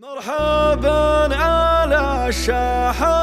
مرحبا على الشحم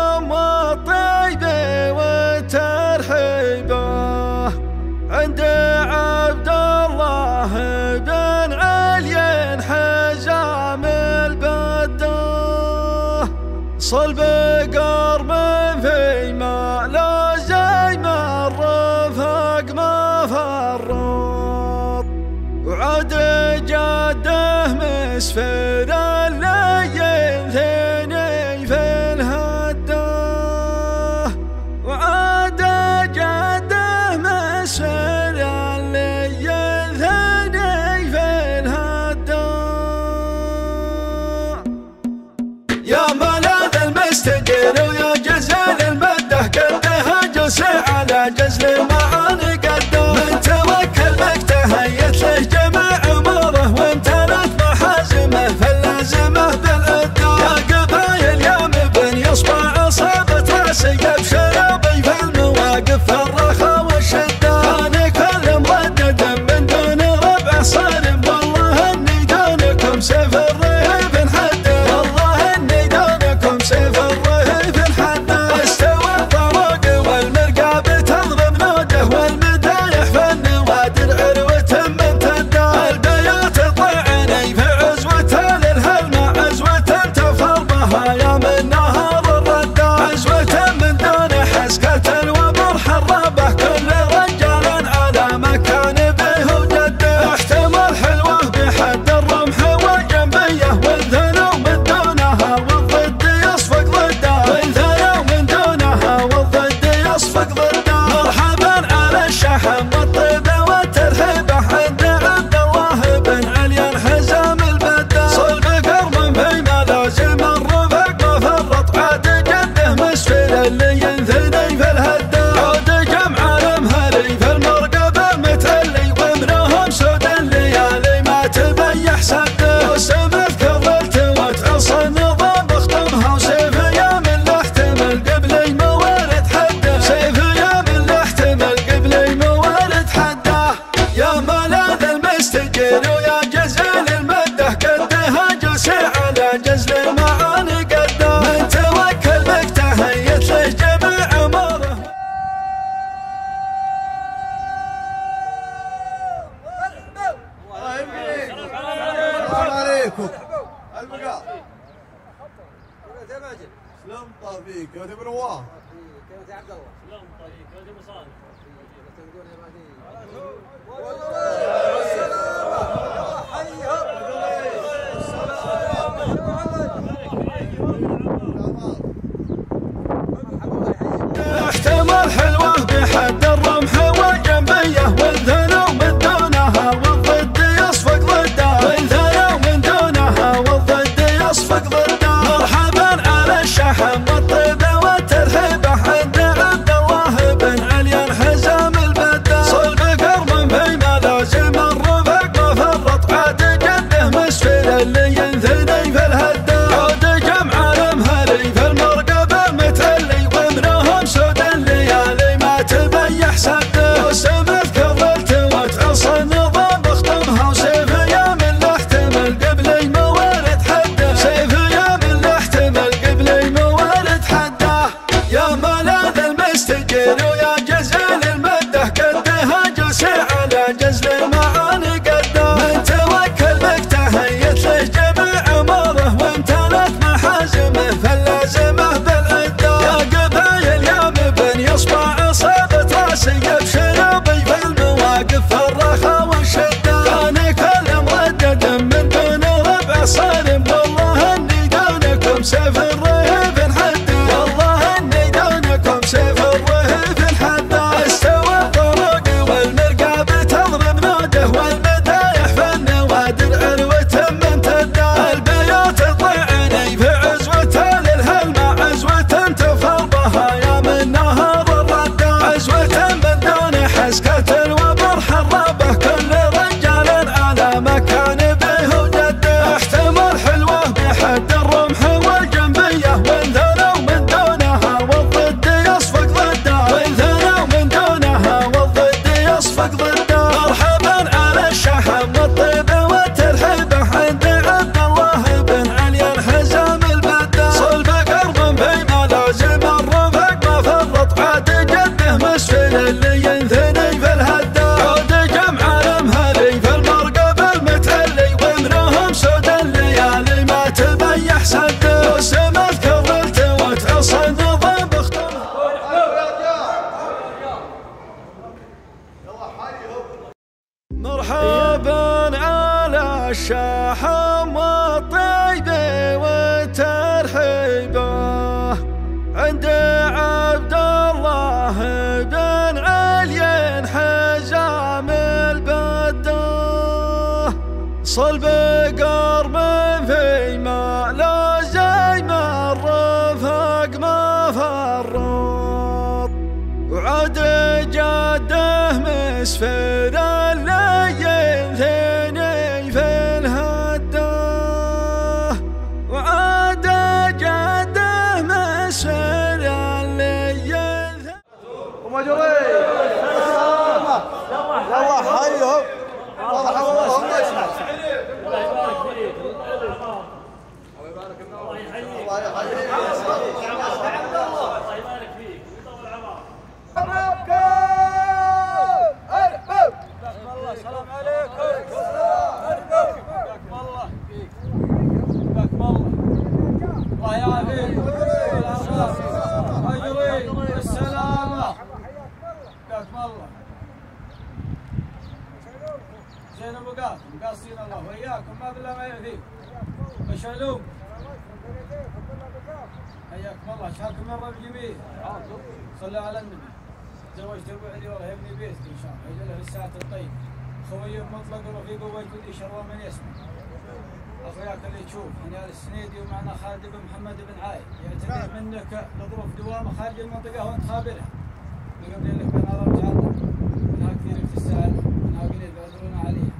مرحبا على الشحم طيبة وترحيبه عند عبد الله بن علي حجام البده صلبه زوجت ابو علي والله يبني بيت إن شاء الله. يجي له الساعة الطيب. خوي مطلق ورفيق وجود شر من يسمع. أخوياك اللي تشوف هنا السنيدي ومعنا خالد بن محمد بن عايد. يعتذر منك لظروف دوامه خارج المنطقة وأنت خابرها. نقضي لك أربع جهات منها كثير بتستاهل منها قليل بيقدرون عليها.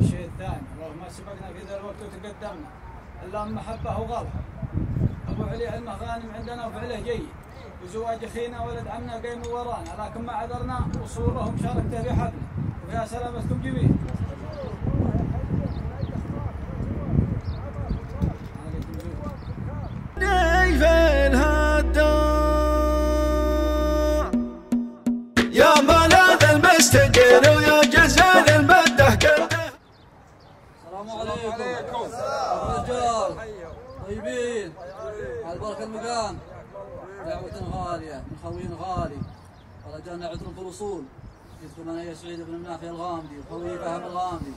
الشيء الثاني والله ما سبقنا في ذا الوقت وتقدمنا. الا محبه وغلا ابو علي علمه غانم عندنا وفعله جيد وزواج أخينا ولد عمنا قايم ورانا لكن ما عذرنا وصوره مشاركته في حفله ويا سلامتكم جميع يا ملاذ المستقر ويا جزال المده كده السلام عليكم. الرجال طيبين. على بركة المقام. دعوة غالية من خوي غالي. ورجالنا عذر في الوصول يذكر لنا يا سعيد بن منافع الغامدي وخوي فهم الغامدي.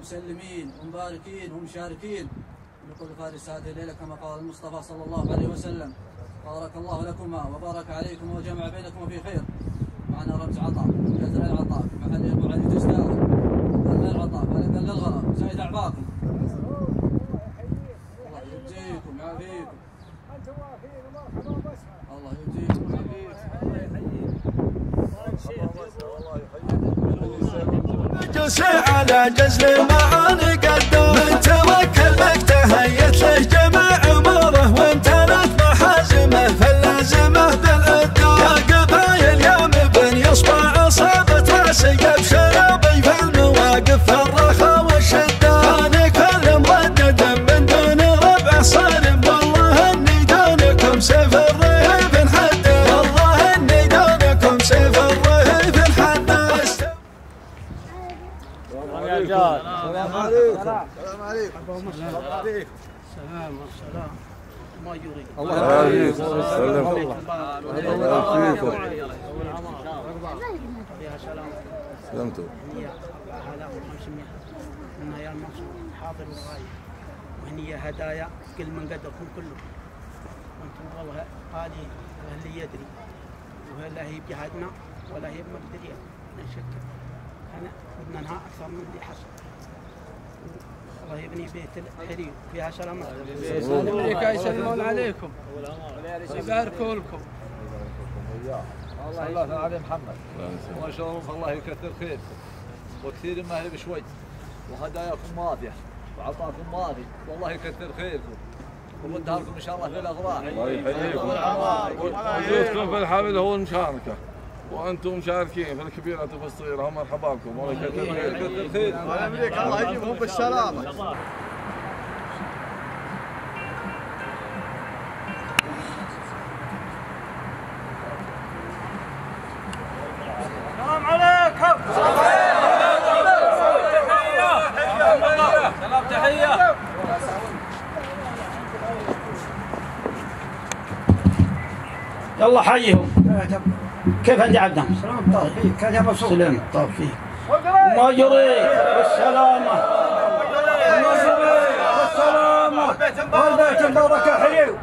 مسلمين ومباركين ومشاركين لكل فارس هذه الليلة كما قال المصطفى صلى الله عليه وسلم بارك الله لكما وبارك عليكم وجمع بينكم في خير. معنا رمز عطاء جزر العطاء. محل ابو علي تستاهل. قل العطاء فلك للغلا زايد أعباكم. الله يجزيكم يعافيكم. الله يجزيكم جلس على جزل معاني قدام من توكل بك تهيت له جميع اموره وامتلت محازمه فاللازمه بالاداء السلام عليكم. السلام عليكم الله يعافيك ويسلم الله يعافيكم سلمتوا إنها يا المنصور حاضر وغايب وهني هدايا كل من قدركم كلكم وأنتم والله هذه اللي يدري. ولا هي بجهادنا ولا هي بمقدرية لا شك. إحنا بدنا نها أكثر من اللي حصل. الله يبني بيت الحريم فيها سلامة أمريكا يسلمون عليكم. يباركوا لكم. الله الله على محمد ما شاء الله الله يكثر خيركم وكثير ما هي بشوي. وهداياكم ماضية. وعطاكم ماضي. والله يكثر خيركم ومدها لكم إن شاء الله في الاغراض الله يحييكم. وجودكم في الحفل هو المشاركة وأنتم مشاركين في الكبيرة وفي الصغيرة مرحبا بكم. الله خيركم يكثر خير. أمريكا الله يجيبهم بالسلامه سلام تحية. يلا حيهم. كيف عندي عبدهم؟ سلام طال فيك كان يا مبسوط. سلام طاب فيك ما يجري بالسلامة. والبيت مبارك. حليو.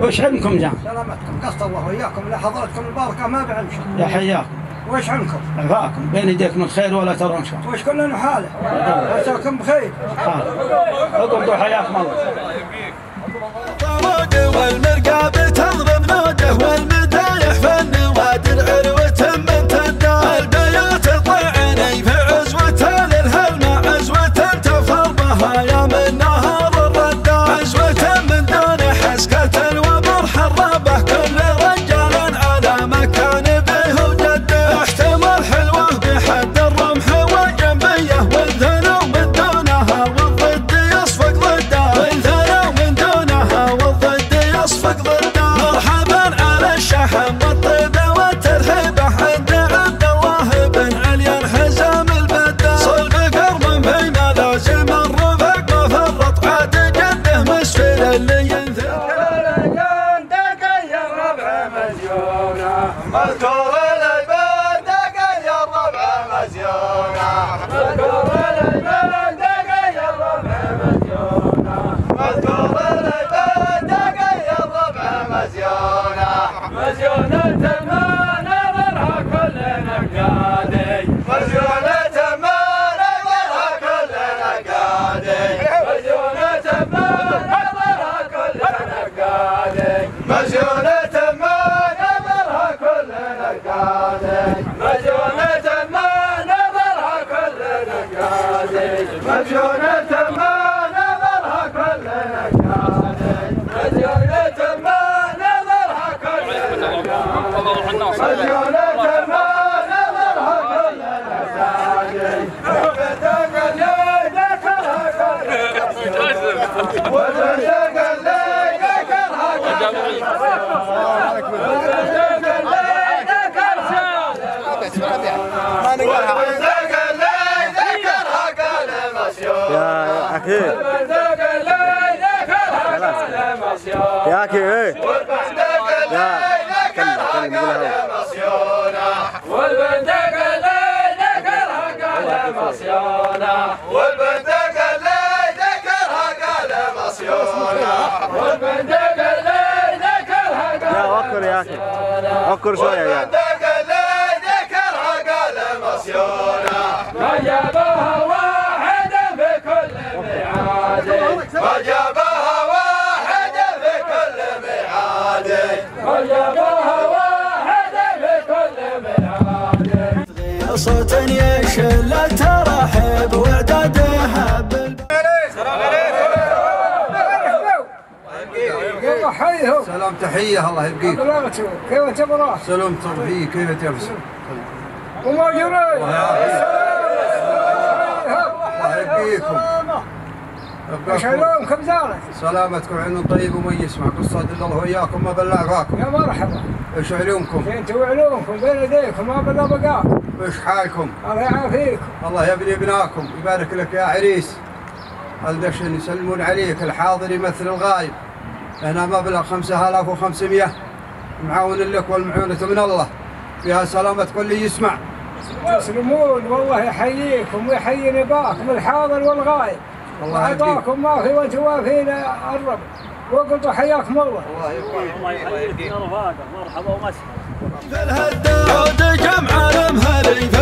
وش علمكم جان؟ سلامتكم. قصد الله وياكم لحظاتكم البركه ما بعلمش يا حياكم. وش عنكم عفاكم. بين يديكم الخير ولا ترون شر وش كلنا حالة؟ عساكم بخير. اقعدوا حياكم الله. والمرقى George Weah, yeah. سلام تحية. الله يبقيك. بلغته كيف تبراه سلام ترحيه كيف تنفس وما جري الله يبقيكم. علومكم زارت سلامتكم عين طيب ومن يسمع قصة الله وياكم ما بلغاكم. يا مرحبا. إيش علومكم؟ أنتم وعلومكم بين يديكم ما بلا بقاكم. إيش حالكم؟ الله يعافيكم. الله يبني ابناكم. يبارك لك يا عريس. الدشن يسلمون عليك. الحاضر يمثل الغايب. هنا مبلغ 5500 معاون لك والمعونة من الله. فيها سلامة كل يسمع. تسلمون والله يحييكم ويحيي نباكم الحاضر والغايب. الله وعطاكم ما في وأنتم وافين الرب. وقلتوا حياكم الله. عود جمع المهلي في المرقبة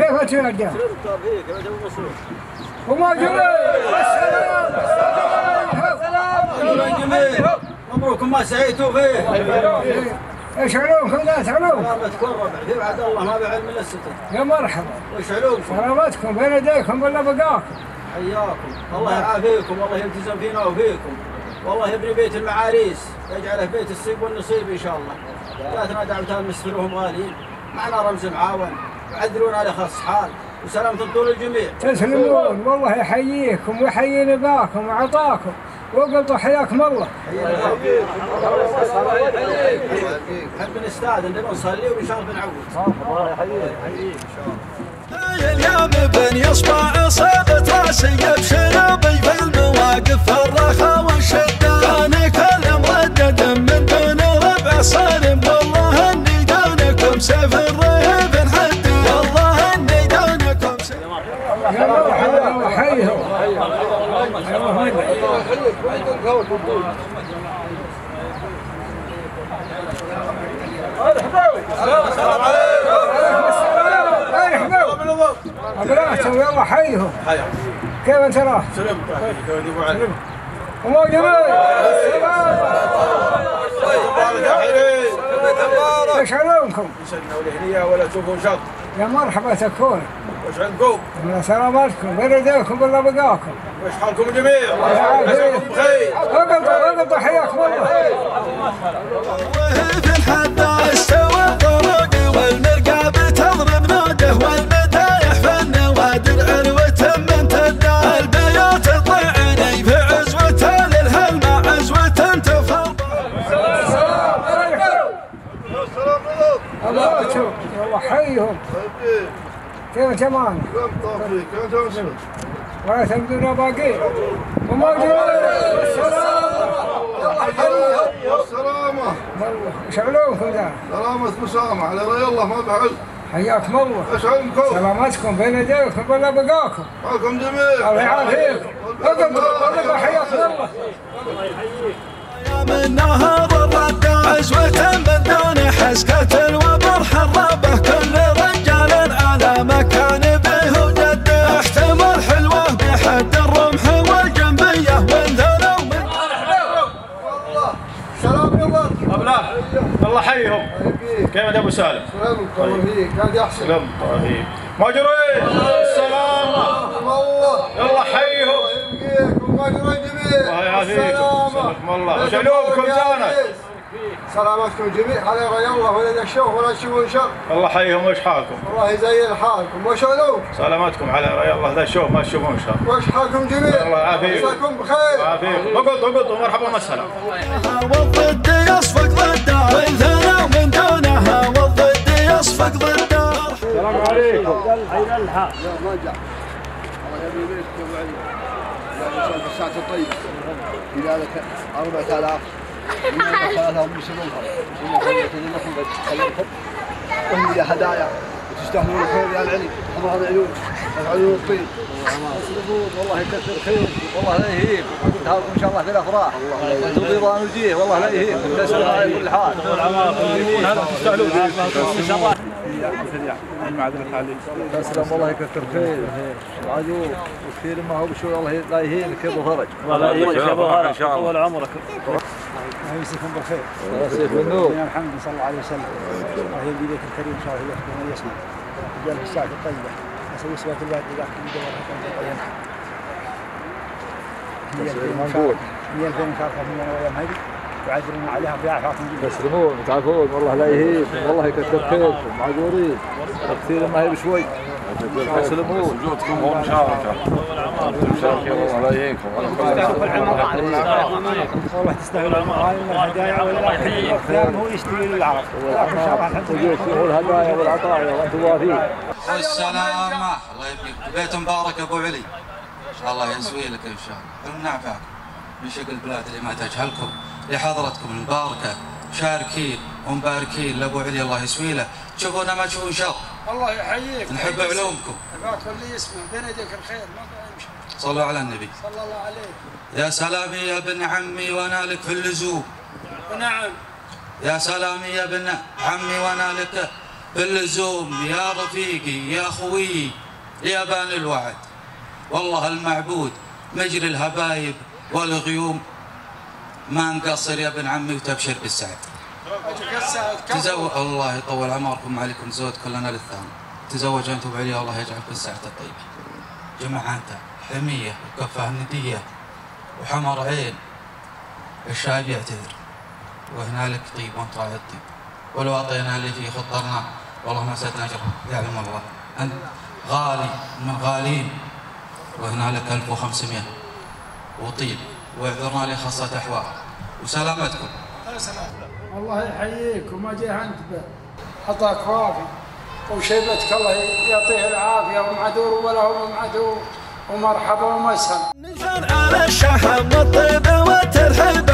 كيف تودع وما جري والسلام عقبالكم ما سعيتوا فيه إيش لا والله يلتزم يبني بيت المعاريس يجعله بيت السيب والنصيب ان شاء الله جاتنا دعوتان مسترهم غاليين معنا رمز معاون يعذرون على خاص حال. وسلامة طول الجميع. تسلمون. والله يحييكم ويحيي نباكم وعطاكم. وقلتوا حياكم الله. نحب نستاذن نصلي وان شاء الله. بنعود اليوم بن يصبع صيبة راسي بشنبي في المواقف الرخا والشدة أنا كل مردد من دون ربع صارم والله اني دونكم سيف الرهب الله أبناتهم يلا حيهم كيف انت راه؟ وما جميل إيش علومكم؟ ولا تشوفون شط يا مرحبا تكون وش عندكم؟ من سلامتكم بين يديكم ولا بقاكم وش حالكم الجميع؟ عساكم بخير اقلطوا اقلطوا حياكم الله وفي الحد استوى الطرق والمرقاب تضرب نوده والمدايح في النوادر علوة من تدى البيوت طلعني في عزوة للهل مع عزوة تفضل أبناتهم يلا حيهم كيف تمام؟ ولا تبدون باقين وما جميل السلامة علومكم ذا؟ سلامة مسامة. على رأي الله ما حياكم الله. إيش علمكم؟ سلامتكم بين يديكم ولا بقاكم. حالكم جميع. الله يعافيكم اقلطوا اقلطوا حياكم الله. يا من نهض الرد عزوة من دون حسكة وبر حربة كل كيف انت أبو سالم؟ فيك قاعد يحسن. سلام طيب. مجرين السلامة الله. يلا حيهم الله يعافيكم السلامة. سلمكم الله. يا زانت؟ سلامتكم جميع. على رأي الله ولا تشوف ولا تشوفون شر؟ الله حيهم وش حالكم؟ الله يزين حالكم. وش علوم سلامتكم على رأي الله. ذا شوف ما تشوفون شر. وش حالكم جميع؟ الله يعافيكم. عساكم بخير. يعافيكم اقعدوا اقعدوا. مرحبا ومسهلا يصفق ضده من دونها والضد يصفق ضده. السلام عليكم. الساعة الطيبة بذلك أربعة آلاف ثلاثة هم يسلمونها يسلمون لكم خليكم وهم لي هدايا وتستاهلون الخير يا العلي. أمراض العيون وتفعلون الطيب تصرفون والله يكثر خير والله لا يهيب. تهاكم إن شاء الله في الأفراح. وأنتم رضوان وجيه والله لا يهيب. تسلم على كل حال. هذا تستاهلون. إن شاء الله. تسلم. والله يكثر خير وعدو وكثير ما هو بشوي. الله لا يهينك يا ابو فرج؟ الله يهيك يا ابو هلا طول عمرك. يمسكم بالخير. سيف النور يا محمد صلى الله عليه وسلم. الله يهدي بيت الكريم. إن شاء الله يحكم من يسمع رجال في الساعة الطيبه أسوي سوات الواد ذاك اللي دور منقول 2000 مشاركه في أنا وياهم هذه. يعذرون عليها ضياعاتهم جدا تسلمون وتعافون والله لا يهيب. والله يكثر خيركم معذورين. كثير ما هي بشوي. وجودكم هو مشاركة مشاركة الله لا يهينكم والله تستاهل المغانم والهدايا والأفلام هو يشتري للعرب لكن ان شاء الله الحمد لله وجودكم الهدايا والعطايا وأنتم واثقين والسلامة الله يبقيك بيت مبارك ابو علي الله يسوي لك ان شاء الله ونعفاك من شق البلاد اللي ما تجهلكم لحضرتكم المباركة شاركين ومباركين لابو علي الله يسوي له تشوفونا ما تشوفون شر الله. يحييك. نحب علومكم باكر اللي يسمع بين يديك الخير. ما يمشي صلوا على النبي. صلى الله عليه. يا سلامي يا ابن عمي وأنا لك في اللزوم. ونعم يا سلامي يا ابن عمي وأنا لك في اللزوم. يا رفيقي يا خويي يا بان الوعد. والله المعبود مجري الهبايب والغيوم. ما نقصر يا ابن عمي وتبشر بالسعد تزوج الله يطول عمركم عليكم زود كلنا للثاني تزوج أنت وعلي الله يجعلك بالساعة الطيبة جماعة أنت حمية وكفة ندية وحمر عين. الشايب يعتذر. وهنالك طيب وأنت راعي الطيب. ولو أعطينا اللي فيه خطرنا والله ما سدنا أجره. يعلم الله. أنت غالي من غالين. وهنالك 1500 وطيب واعذرنا لخاصة أحوال. وسلامتكم. الله يحييك وما جه انت به عطاك وافي وشيبتك الله يعطيه العافية ومعذور ولا هو معذور ومرحبا ومسهلا. نزل على الشحم والطيب والترحيب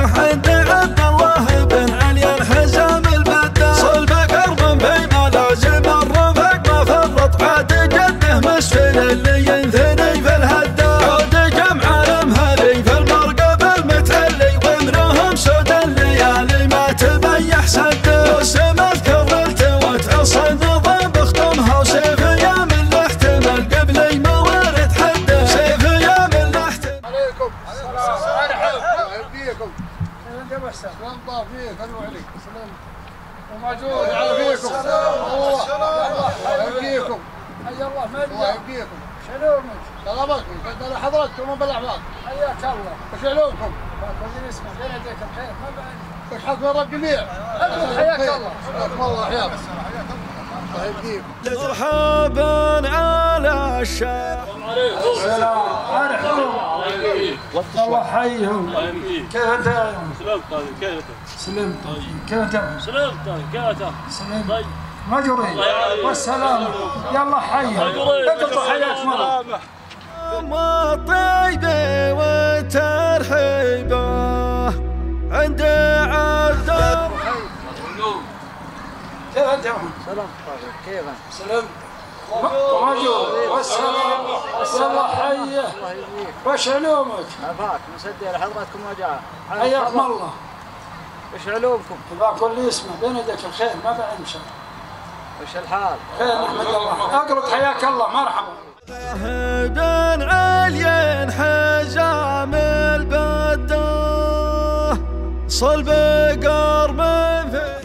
الله عليك سلام ومعجون يعافيكم. الله يهديكم حي الله الله مليا يهديكم شلومك سلامتكم قد حضرتكم. وبالاحباب حياك الله. وش علومكم؟ باكل اسمك بين يديك الخير؟ ما بعد. وش حق من الجميع؟ حياك الله. حياكم الله. حياك الله يهديكم مرحبا على الشاح سلام مرحبا الله حيهم كيف أنت؟ يا يوم؟ سلامت كيف سلمت كيف انت؟ سلامت كيف سلمت مجري والسلام. يلا حي. اقطع حياك مرة. والطيبة والترحيبة عند عبد كيف أنت يا؟ سلام كيف سلمت مجري والسلام. يلا حيه وش علومك؟ عفاك مسدي لحضراتكم وجاء. حياكم الله. وش علومكم؟ باكل اسمه بين يديك الخير ما بعد ان شاء الله وش الحال؟ خير نحمد الله. أقرب حياك الله مرحبا. بن علي حزام البدا صلب قرب في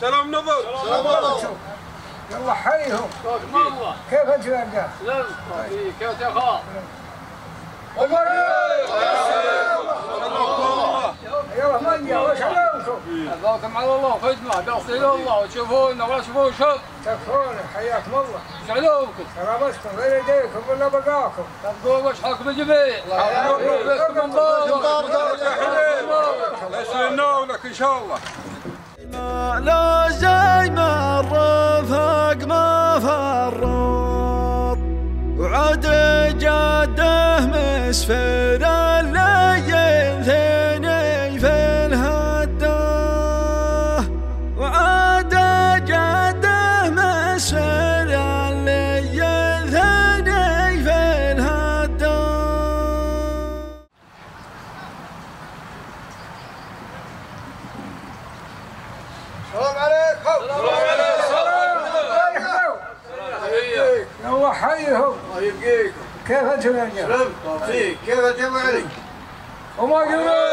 سلام نظر. يلا حيهم. كيف انت يا رجال؟ كيف يا مية وش علومكم؟ جزاكم على الله خدمة نغفر الله وتشوفونا ولا تشوفون شر تكفوني حياكم الله إيش علومكم؟ سلامتكم بين يديكم ولا بقاكم تبقوا وش حكم الجميع بيتكم مبارك يسلمنا لك ان شاء الله لا زي ما الرفق ما فرط وعد جده مسفر الليل ثني في الهده وعد جده مسفر الليل ثني في الهده السلام عليكم. يلا حيهم الله يبقيكم كيف أنتم يا رجال؟ سلام فيك كيف انت ابو علي؟ وما قلنا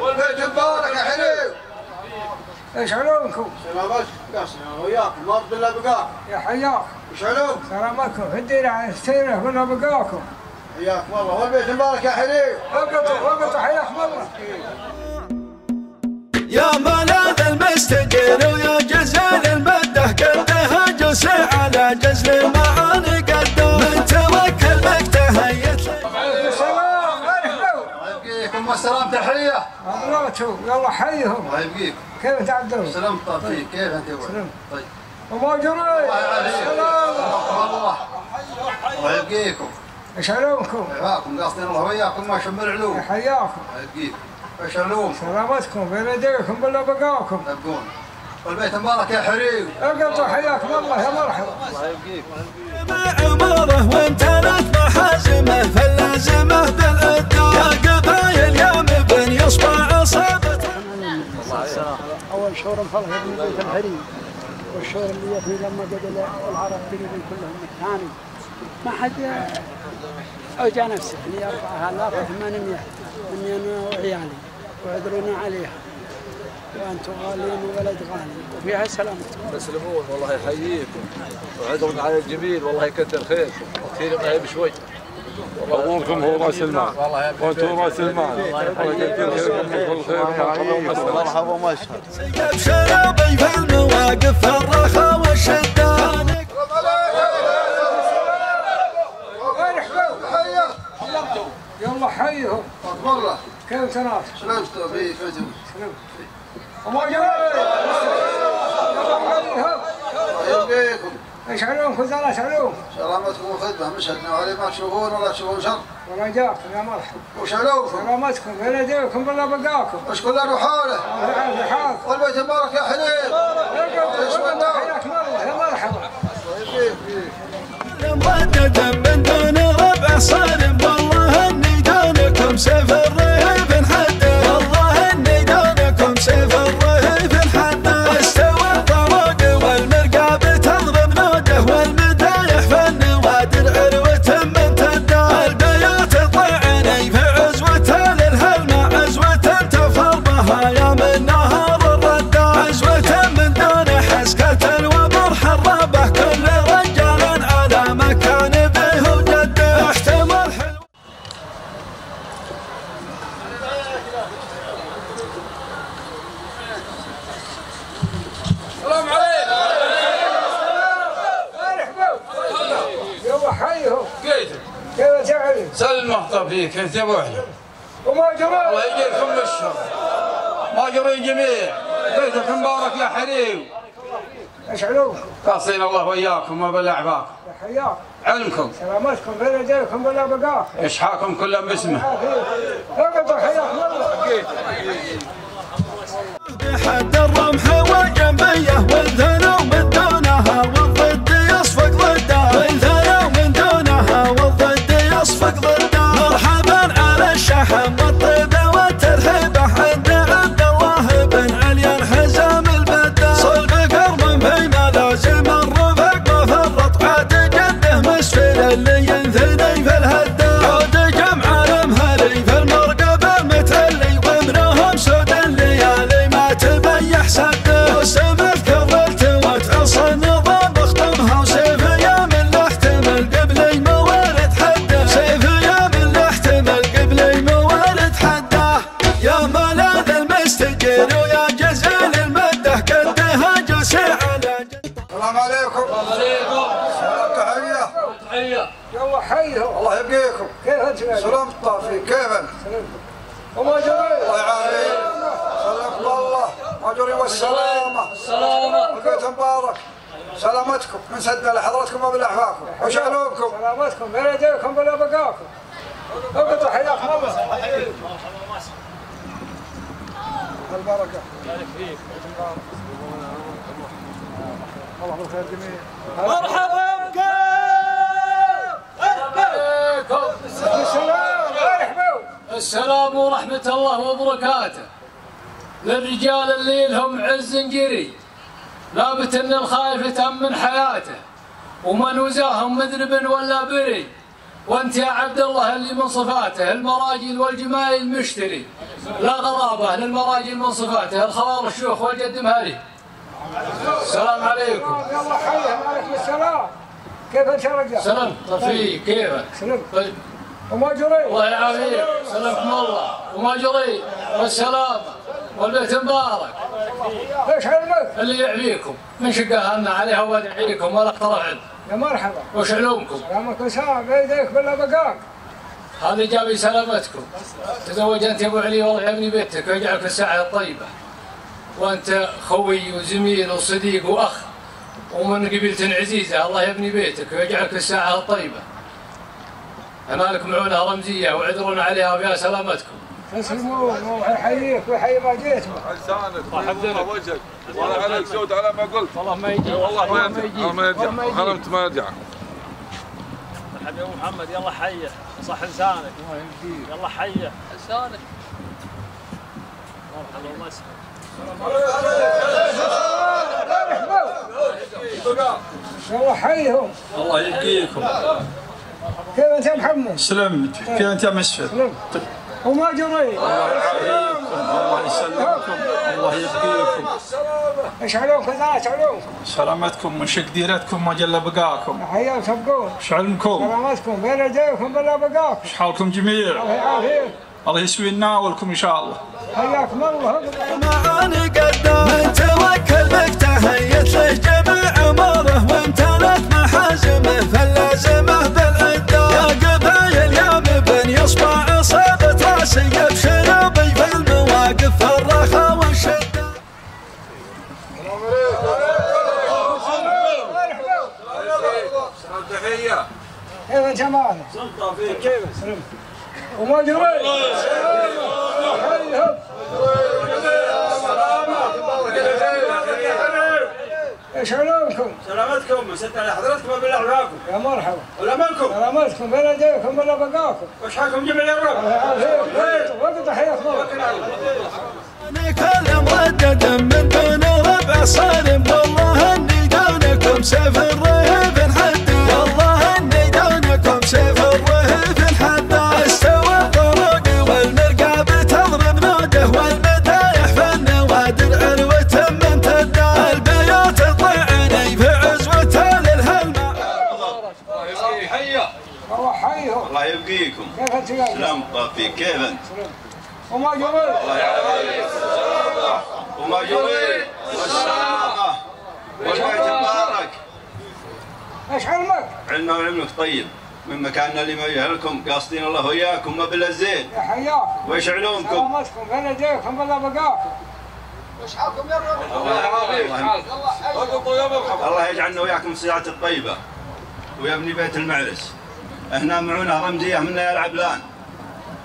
والبيت مبارك يا حليم إيش علومكم؟ سلامتك قصنا وياكم. ما رد إلا بقاك يا حياك وش علوم؟ سلامتكم في الدين على السيرة ولا بقاكم حياكم الله. والبيت مبارك يا حليم. وقطوا وقطوا حياكم الله. يا ملاذ المستجير ويا جزل المده قده جسع على جزل معاني قده من توكل بك تهيت السلام مرحبا الله يبقيكم والسلام تحية. أبراتوا يلا حيهم. الله يبقيكم كيف تعدوا؟ سلام طافيك كيف أنت. طيب. وما جري سلام الله الله. يبقيكم إيش علومكم؟ حياكم قاصدين الله وياكم ما شم العلوم حياكم الله يبقيكم إيش علوم؟ سلامتكم. بين يديكم ولا بقاكم. تبقون والبيت مبارك يا حريم. اقطوا حياكم الله يا مرحبا. عمره وامتلت محازمه فاللازمه بالعده يا قبايل يا مبن يصبع اصابته أول شهور انفرح ابن بيت الحريم. والشهور اللي يفني لما قبل العرب بني كلهم الثاني. ما حد أوجع نفسه لي 4800 مني أنا وعيالي. وعذرونا عليها. وأنتم غاليين وولد غالي. وفيها سلامتكم مسلمون والله يحييكم. وعذرنا على الجميل والله يكثر خيركم كثير ما هي بشوي ابوكم هو راس المال. وأنتم راس المال. الله يكثر خيركم وكل خير مرحبا ومشهد شرابي في المواقف الرخاء والشدة يلا حيهم والله كيف تناس؟ سلامته في فجر. يبقيكم إيش علومكم زال إيش علوم؟ سلامتكم وخدمه مشهدنا علي ما تشوفون ولا تشوفون شر ولا جاكم يا مرحبا وش علومكم؟ سلامتكم بين ايديكم بالله بقاكم وش كل له حاله والبيت مبارك يا حليل الله حياكم الله يا مرحبا كيف تبوحي وما جرى. الله يجيكم بالشر ما جري الجميع. بيتك مبارك يا حليو إيش علومكم؟ قاصين الله وياكم وبالاعباكم يا حياك علمكم. سلامتكم. بين ايديكم بالله بقاكم إشحاكم كلهم باسمه. اقعدوا حياكم الله بحد الرمح والجنبية والثنى سلامتكم. من سد لحضرتكم وبالاحفاكم وش علومكم؟ سلامتكم. بين ايديكم بالله بقاكم. اقعدوا حياكم الله. البركة. الله بالخير جميع مرحبا بكم السلام السلام ورحمة الله وبركاته. للرجال اللي لهم عز جري لابت أن الخايف تأمن حياته. ومن وزاهم مذنب ولا بري وأنت يا عبد الله اللي من صفاته المراجل والجمايل مشتري لا غرابة للمراجل من صفاته. الخوار الشيوخ والجد مهري. السلام عليكم. يلا حيهم عليكم السلام. كيف أنت يا رجال؟ سلام. طفي كيفك سلام. طيب. وما جري الله يعافيك. سلامكم الله. وما جري والسلام. والبيت مبارك إيش علمك؟ اللي يعفيكم من شقاهنا عليها وادعي لكم ولا اقترحت يا مرحبا. وش علومكم سلامك وسام. بيديك بالله بقاك. هذا جابي سلامتكم. تزوج أنت يا أبو علي والله يبني بيتك. ويجعلك الساعة الطيبه وأنت خوي وزميل وصديق وأخ. ومن قبيله عزيزة. الله يبني بيتك. ويجعلك الساعة الطيبه أمالك معونة رمزية. وعذرون عليها وفيها سلامتكم. تسلمون ويحييك ويحيي ما جيت. لسانك الله وجهك. وأنا عليك سود على ما قلت. والله ما يجي. والله ما يرجع والله ما يرجع حرمت ما يرجع حبيبي أبو محمد يلا حيه صح لسانك يلا حيه لسانك مرحبا ومسهلا والله حيهم الله يبقيكم كيف أنت يا محمد؟ سلمت. كيف أنت يا مسفر وما جري الله يسلمكم الله يبقيكم إيش علوك ذا إيش علوك؟ سلامتكم وشق ديرتكم وجل بقاكم. حيا تبقون شعلمكم. سلامتكم بين يديكم بلا بقاكم. حالكم جميع؟ الله يعافيك. الله يسوي لنا ولكم إن شاء الله. حياكم الله. معاني قدام. من توكل بك تهيت له جميع اموره وامتلت محازمه فاللازمه كيف انت معنا؟ كيف سلام وما إيش علومكم؟ سلامتكم مسد على حضرتكم وبالله عافاكم يا مرحبا ولا منكم سلامتكم بين يديكم بلا بقاكم وش حالكم جميع يا رب الله يعافيك وقت حياك الله كل مردد من دون ربع صارم والله اني دونكم سيف الرهيب يبقيكم كيف انت يا سلام طافي كيف انت؟ وما يعافيك وما جري والسلامة والبيت المبارك إيش علمك؟ علمنا وعلمك طيب من مكاننا اللي ما يهلكم قاصدين الله وياكم ما بلا الزين يا حياك ويش علومكم؟ سلامتكم بين يديكم بلا بقاكم إيش حالكم يا رب؟ الله يجعلنا وياكم الساعة الطيبة ويبني بيت المعرس هنا معونا رمزية منا يا العبلان.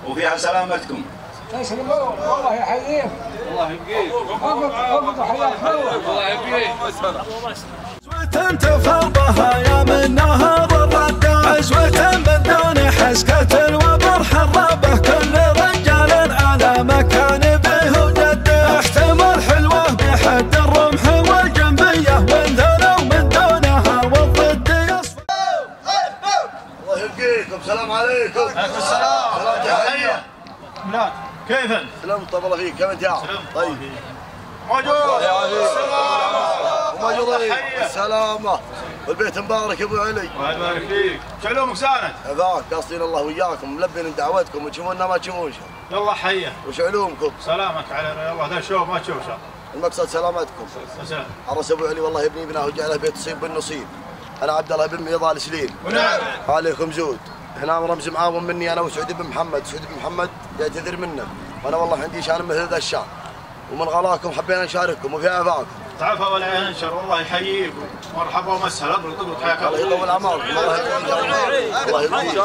وفيها سلامتكم. تسلمون والله يحييك الله يبقيك. الله الله يبقيك. تنتفر بها يا من نهر الردة عزوة من دون حسكة وبر عليكم السلام. يا كيف انت؟ سلام طب الله فيك كيف أنت يا طيب. موجود. تحية. السلامة. والبيت مبارك يا أبو علي. الله يبارك فيك. شلومك ساند ذاك قاصدين الله وياكم ملبين دعوتكم. وتشوفونا ما تشوفون يلا حيا وش علومكم؟ سلامك على الله. ذا شوف ما تشوف. المقصد سلامتكم. سلام. عرس أبو علي والله يبني بناه وجعله بيت تصيب بالنصيب. أنا عبد الله بن ميضال سليم. ونعم عليكم زود. هنا رمز معاون مني أنا وسعود بن محمد. سعود بن محمد يعتذر منه. وأنا والله عندي شان مثل ذا الشان ومن غلاكم حبينا نشارككم وفي عفاكم تعافى ولا ينشر؟ والله يحييكم مرحبا ومسهلا. اطلق اطلق حياك الله. يطول اعماركم الله يهديك الله يهديك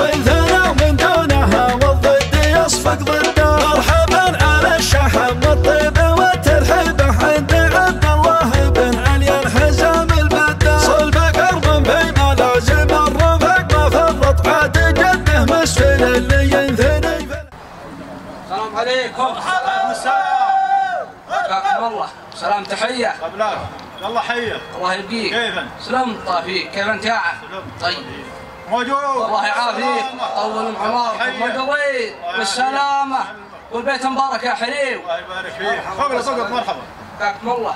وانثنى من دونها والضد يصفق ضده مرحبا على الشحم والطيب والترحيبه حياكم الله. سلام تحية. قبلك يلا حيا الله يبقيك. كيف انت؟ سلام طافيك. كيف أنت يا طيب. موجود. الله يعافيك. طول عمرك. ومدريد بالسلامة والبيت مبارك يا حليو الله يبارك فيك. فقط فقط مرحبا. حياكم الله.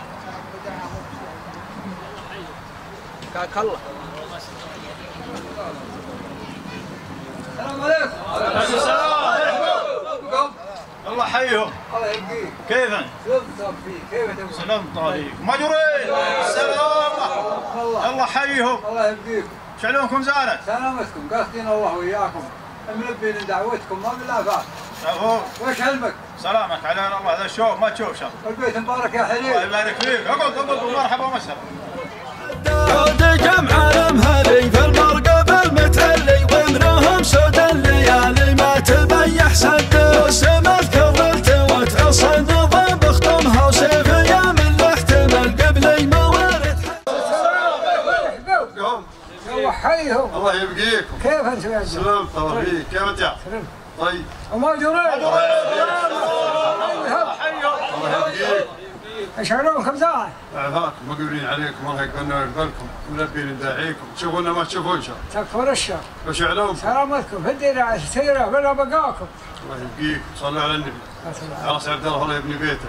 حياك الله. السلام عليكم. عليكم السلام. الله حيهم الله يبقيك. كيف انت؟ سلام فيك كيف انت سلام طريق. مجرين سلامة الله. حيهم الله يبقيك. شعلونكم زانت سلامتكم. قاصدين الله وياكم ملبين دعوتكم ما بالله فات شافوك وش علمك؟ سلامك على الله هذا الشوف ما تشوف شر والبيت مبارك يا الله حليل يبارك فيك. اقعد اقعد ومرحبا ومسهلا. عود جمع المهري في المرقب المتلي وامرهم الله حيهم الله يبقيكم كيف أنت يا سلام طبعا فيك. كيف أنت؟ طيب. وما جريت اشعلونكم زاهر عفاكم مقبلين عليكم الله يقبلنا ويقبلكم ملبين نداعيكم. تشوفونا ما تشوفون شر تكفر الشر. وش علومكم سلامتكم. في الدنيا سيره بلا بقاكم. الله يبقيكم صلوا على النبي. عرس عبد الله الله يبني بيته.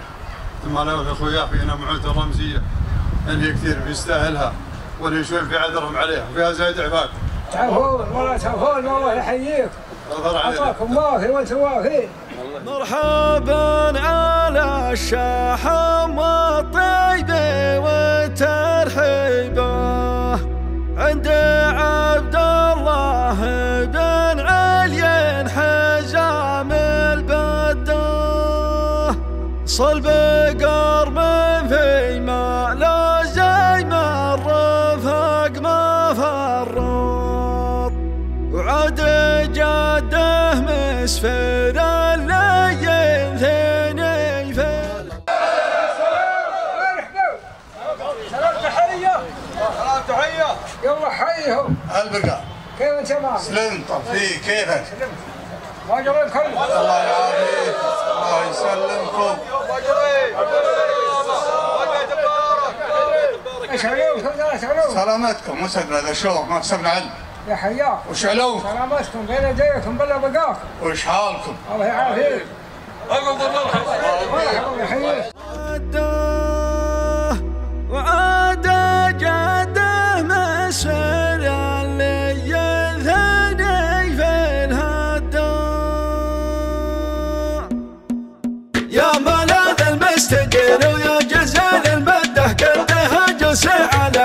ثم على اخوياه فينا معود الرمزيه اللي هي كثير بيستاهلها. واللي شوي في عذرهم عليها وفيها زايد عفاكم تعفون ولا تعفون والله الله علينا عطاكم وافي وأنتم وافين مرحبا على الشحم والطيبة والترحيبة عند عبد الله بن علي حزام البده صلب البقاء كيف أنت معك؟ سلمت في كيفك؟ ما جرى الكل. الله يعافيك. الله يسلمكم. تعلوم سلامتكم وسدنا ذا الشوق ما كسبنا علم يا حياك وش علوم سلامتكم بين يديكم بلا بقاكم وش حالكم؟ الله يعافيك. مرحبا يحييك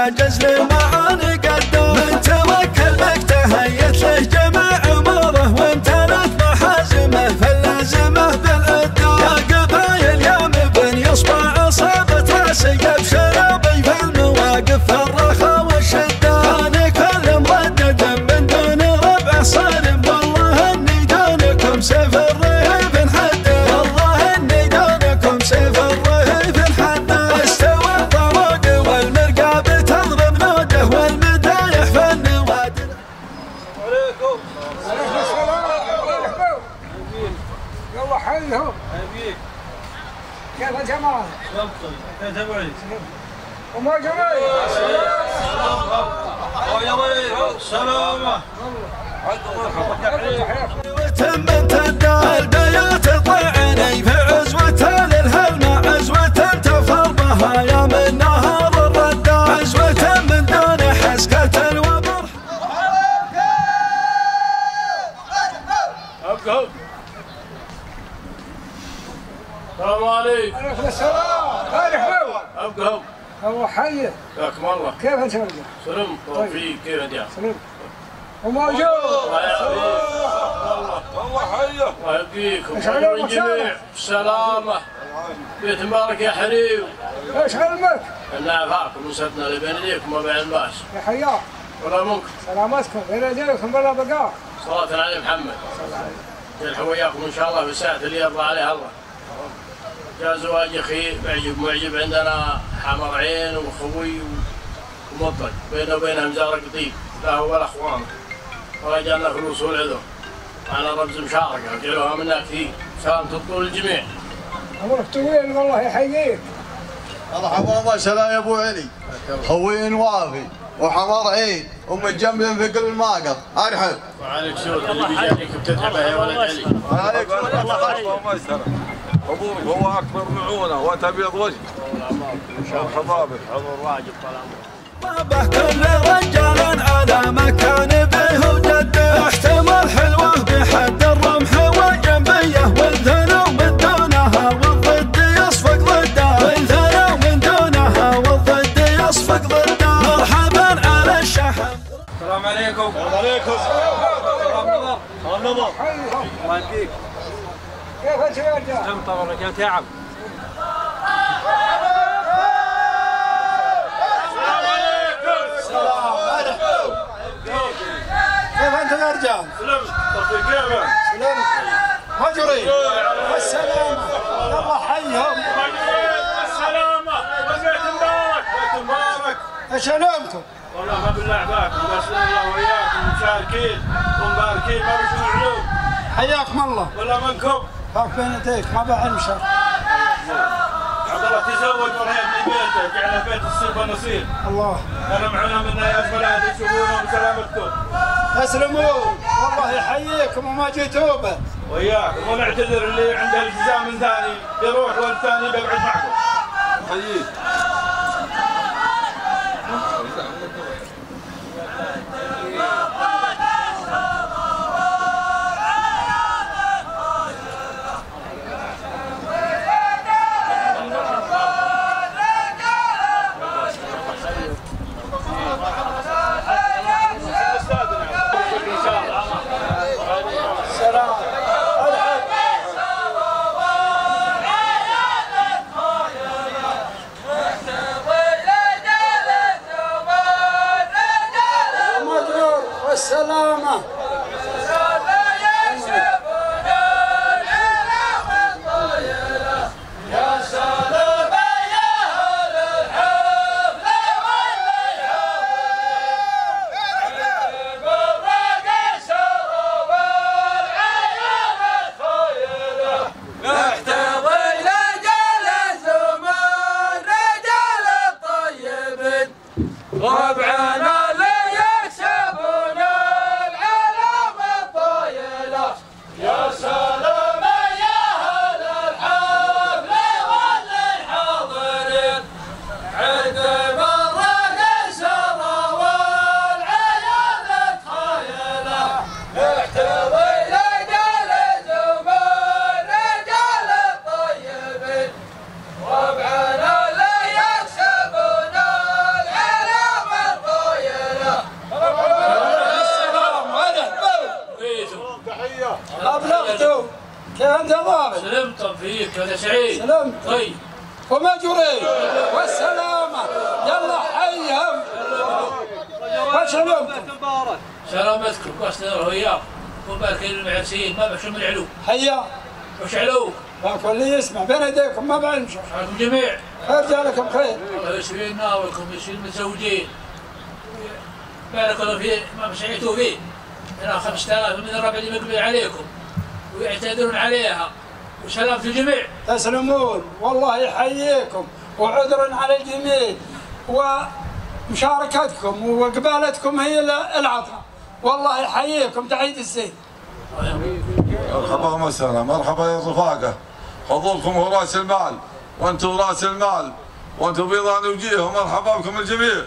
جزل معاني وما جميل سلامة ابقى الله حيه حياكم الله. كيف أنت ولد؟ سلم. توفيق. كيف أنت سلام وموجود الله الله حيه الله يبقيكم من الجميع سلامة بيت مبارك يا حريم. إيش علمك؟ ان عفاكم وسدنا لبين إيديكم وبين الناس. يا حياك ولا منكم سلامتكم. بين يديكم بلا بقاك صلاة على محمد. يلحق وياكم إن شاء الله في الساعة اللي يرضى عليها الله. جاء زواج أخي معجب معجب عندنا حمر عين وخوي ومطلق بينه وبينهم زارق طيب لا هو ولا أخوان. ولا جانا فلوس والعذر أنا رمز مشاركة جعلوها منا كثير سلامة الطول الجميع. عمرك طويل والله يحييك مرحبا الله سلام يا أبو علي. خوين وافي وحمار عين. ومتجمل في كل الماقر. ارحب وعليك سود. اللي بيجانيك بتتعبها يا ولد علي. عليك حضورك هو أكبر معونه وتبيض وجه. خضابك حضور واجب طال كل رجال على مكان به وجده احتمل حلوة بحد الرمح والجنبية والثنى ومن دونها والضد يصفق ضده. والثنى ومن دونها والضد يصفق ضده. مرحبا على الشحم السلام عليكم. السلام نظر سلام نظر الله يبقيك كيف انت يا تعب كيف انت يا رجال؟ سلمت؟ سلام مجري والسلامة يلا حيهم السلامة وبيت مبارك بيت مبارك إيش علومكم؟ والله ما بالله عباكم الله وياكم مشاركين ومباركين ما بشوف حياكم الله ولا منكم خاف بين يديك ما بعلم شر الله تزوج وراح يبني بيته جعله بيت الصيف والنصيب. الله. أنا معنا منا يا اجمل تشوفونه بسلامتكم تسلمون والله يحييكم وما جيتوا به وياكم ونعتذر اللي عنده التزام من ثاني يروح والثاني بيقعد معكم. حييك العلو حيا وش علوك باكو اللي يسمع بين يديكم ما بعلمش عليكم جميع؟ رجالكم خير. الله يسوي لنا ولكم يسوي المتزوجين بارك الله في ما سعيتوا فيه ترى 5000 من الربع اللي مقبل عليكم. ويعتذرون عليها. وسلامة الجميع. تسلمون. والله يحييكم. وعذر على الجميع. ومشاركتكم وقبالتكم هي العطاء والله يحييكم. تحية الزين. مرحبا وسهلا مرحبا يا رفاقه حضوركم هو راس المال وأنتم راس المال وأنتم بيضان وجيه ومرحبا بكم الجميع.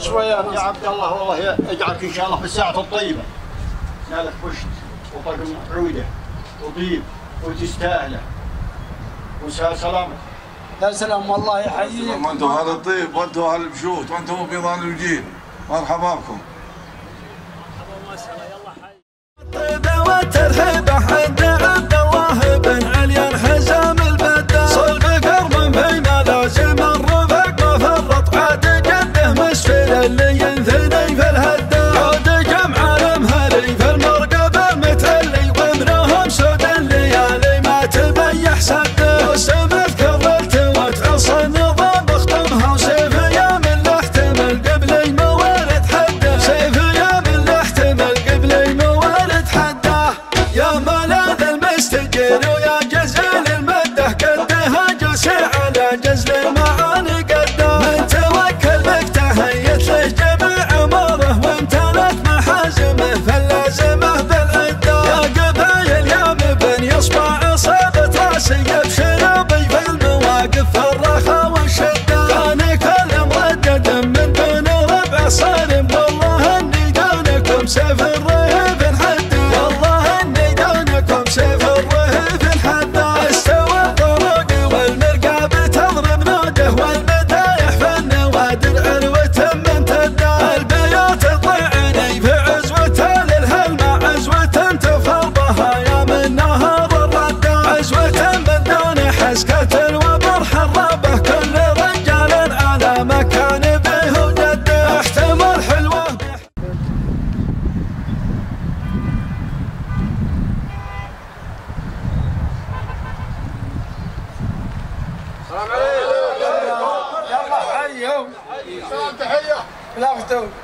شوية يا عبد الله والله يجعلك إن شاء الله بالساعة الطيبة. نالك بشت وطقم عودة وطيب وتستاهله وسلامة تسلم والله يحييكم وأنتم أهل الطيب وأنتم أهل البشوت وأنتم بيضان وجيه مرحبا بكم. والترحيبة حد عبد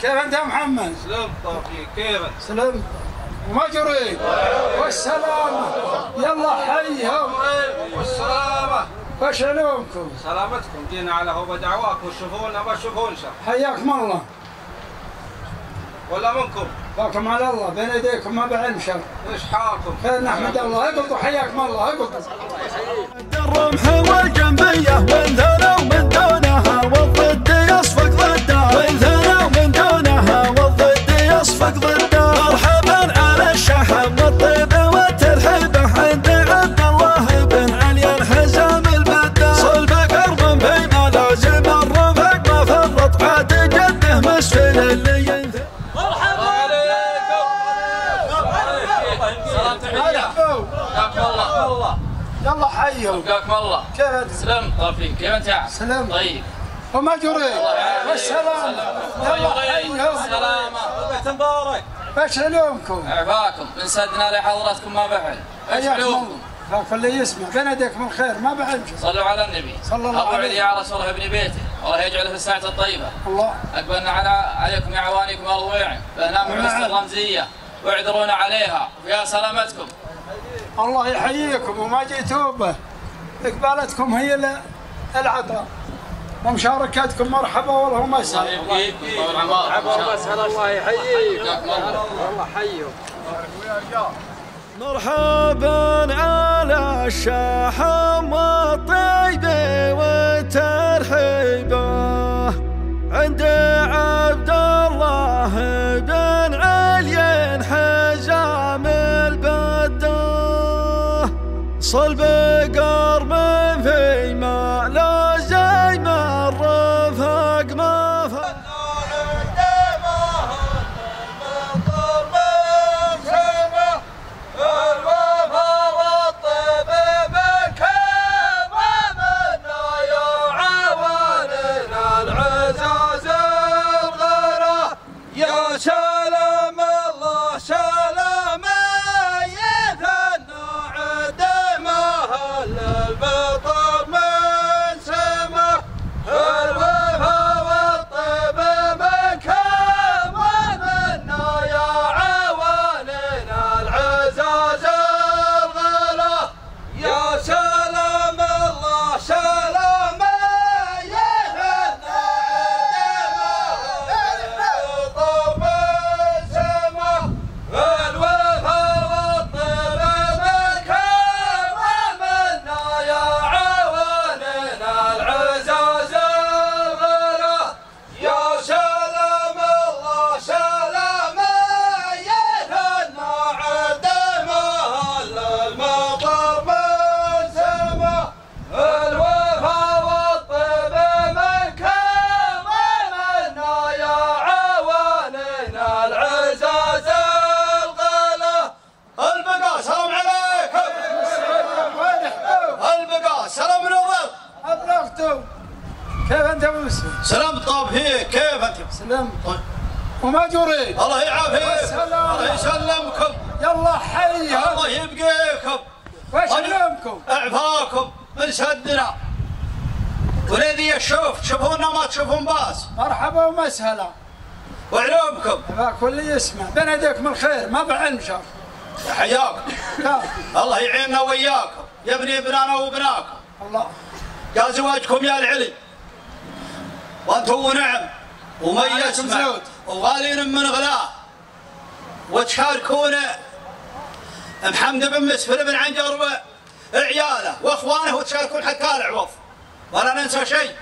كيف أنت يا محمد؟ سلمت طافي كيفك؟ سلمت. ومجري والسلامة يلا حيهم والسلامة. وش علومكم سلامتكم. جينا على هو دعواكم شوفونا ما تشوفون شر حياكم الله. ولا منكم؟ باكم على الله. بين ايديكم ما بعلم شر. إيش حالكم؟ خير نحمد الله؟ اقبضوا حياكم الله. اقبضوا الرمح والجنبية والثنا حياكم الله كيف أنت؟ سلام. طافين كيف انت يا سلام. طيب ومجري والسلام يلا حيهم سلامة. بيت مبارك. وش علومكم. عفاكم. من سدنا لحضراتكم ما بحل إيش علومكم الله. باك اللي يسمع. بين ايديكم الخير ما شر صلوا على النبي. صلى الله عليه. علي يا رسول الله ابن بيته. الله يجعله في الساعة الطيبة. الله. اقبلنا على عليكم يا عوانيكم الويع فهنا نعم. معسل الرمزية. واعذرونا عليها. ويا سلامتكم. الله يحييكم وما جيتوا به إقبالتكم هي ال- العطاء. ومشاركتكم مرحبا والله ما يسهل مسهل الله يحييك. الله حيهم مرحبا على الشحم والطيب والترحيبه عند عبد الله يسمع بين ايديكم الخير ما بعلم شر حياكم الله يعيننا وياكم يبني ابنانا وابناكم الله. يا زواجكم يا العلي. وأنتم ونعم. ومن يسمع. وغالين من غلاه وتشاركون محمد بن مسفر بن عنجر وعياله وأخوانه وتشاركون حتى العوض ولا ننسى شيء.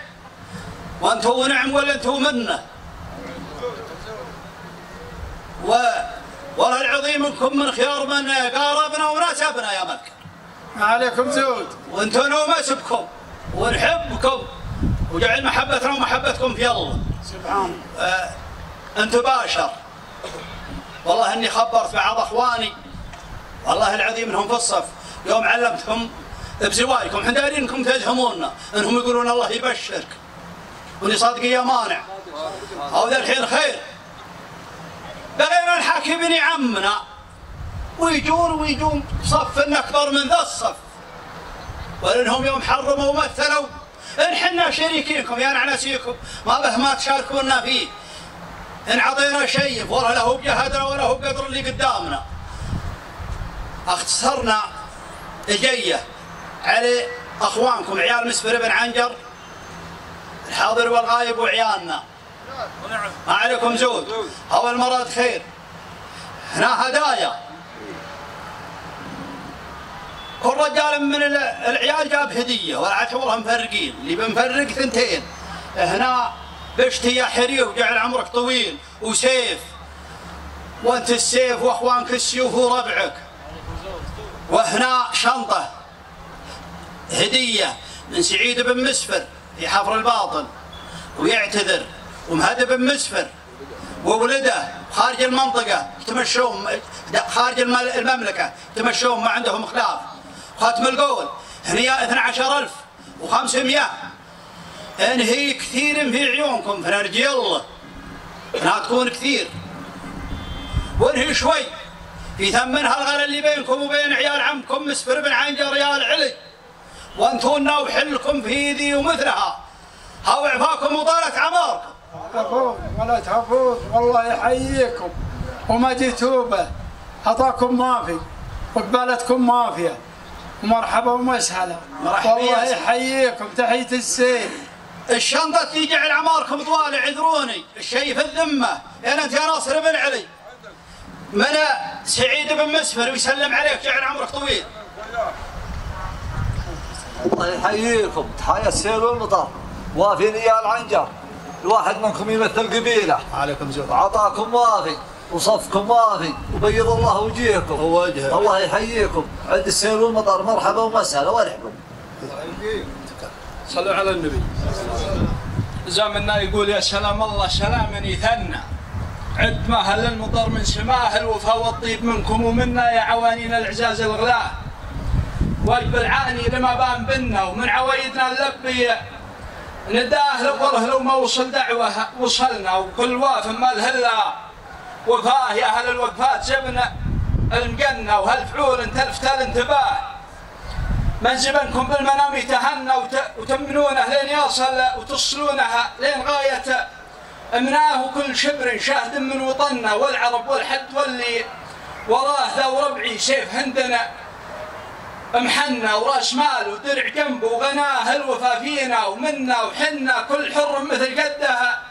وأنتم ونعم ولا أنتم منه و والله العظيم منكم من خيار من قاربنا وناسبنا يا ملك. ما عليكم زود. وأنتم نومسبكم ونحبكم وجعل محبتنا ومحبتكم في الله. سبحان. آه أنتم باشر. والله إني خبرت بعض أخواني. والله العظيم إنهم في الصف. يوم علمتهم بزواجكم إحنا دارين انكم تزهمونا إنهم يقولون الله يبشرك. وني صادقي يا مانع. أو ذا الحين خير. بغينا الحكي بني عمنا. ويجون ويجون صف أكبر من ذا الصف. ولأنهم يوم حرموا ومثلوا. إن حنا شريكينكم يا نعنسيكم ما به ما تشاركونا فيه. إن عطينا شيء والله له بجهدنا ولا هو بقدر اللي قدامنا. أختصرنا إجية على أخوانكم عيال مسفر بن عنجر الحاضر والغايب وعيالنا. ما عليكم زود. أول مرة خير هنا هدايا. كل رجال من العيال جاب هدية ولا عاد والله مفرقين اللي بنفرق ثنتين. هنا بشتي يا حري وجعل عمرك طويل وسيف. وانت السيف واخوانك السيوف وربعك. وهنا شنطة هدية من سعيد بن مسفر في حفر الباطن ويعتذر ومهدي بن مسفر وولده خارج المنطقة يتمشون خارج المملكة يتمشون ما عندهم خلاف. ختم القول. هني 12500 انهي كثير في عيونكم فنرجي الله انها تكون كثير. وانهي شوي. في ثمن هالغلا اللي بينكم وبين عيال عمكم مسفر بن عنجر ريال علي وانتونا وحلكم في ذي ومثلها. هاو عفاكم وطالت عماركم. ولا تخافون والله يحييكم. وما جيتوا به عطاكم مافي وقبالتكم مافيه ومرحبا ومسهلا. والله يحييكم تحية السيف الشنطة تيجي على عماركم طوال اعذروني. الشيء في الذمة. أنا أنت يا ناصر بن علي. من سعيد بن مسفر ويسلم عليك جعل عمرك طويل. الله يحييكم. تحيا السيل والمطر. وافي نيال عنجر. الواحد منكم يمثل قبيلة. عليكم زود عطاكم وافي. وصفكم وافي وبيض الله وجيهكم ووجهه الله يحييكم. عند السيل والمطر مرحبا ومسهلا. وارحبوا صلوا على النبي. زمنا يقول يا سلام الله سلاما يثنى. عد ما هل المطر من سماه الوفا والطيب منكم ومنا يا عوانين العزاز الغلاء واجب العاني لما بان بنا ومن عوايدنا نلبي نداه لقره لو ما وصل دعوة وصلنا وكل واف ما الهلا وفاه يا أهل الوقفات جبنا المقنة وهالفعول تلفت الانتباه من زبنكم بالمنام يتهنى وتمنونه لين يصل وتصلونها لين غاية. امناه كل شبر شاهد من وطننا والعرب والحد واللي وراه ذا وربعي سيف هندنا. محنا وراس مال ودرع جنبه وغناه الوفا فينا ومنا وحنا كل حر مثل قدها.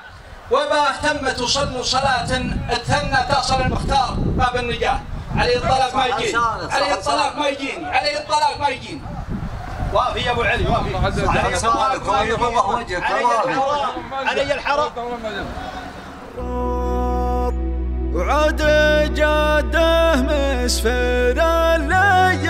وباه تمت وصلوا صلاة الثنى تصل المختار باب النجاة. علي الطلاق ما يجيني علي الطلاق ما يجيني علي الطلاق ما يجيني وافي يا أبو علي وافي. علي وجهك علي الحرام. وعاد جاده مسفر الليل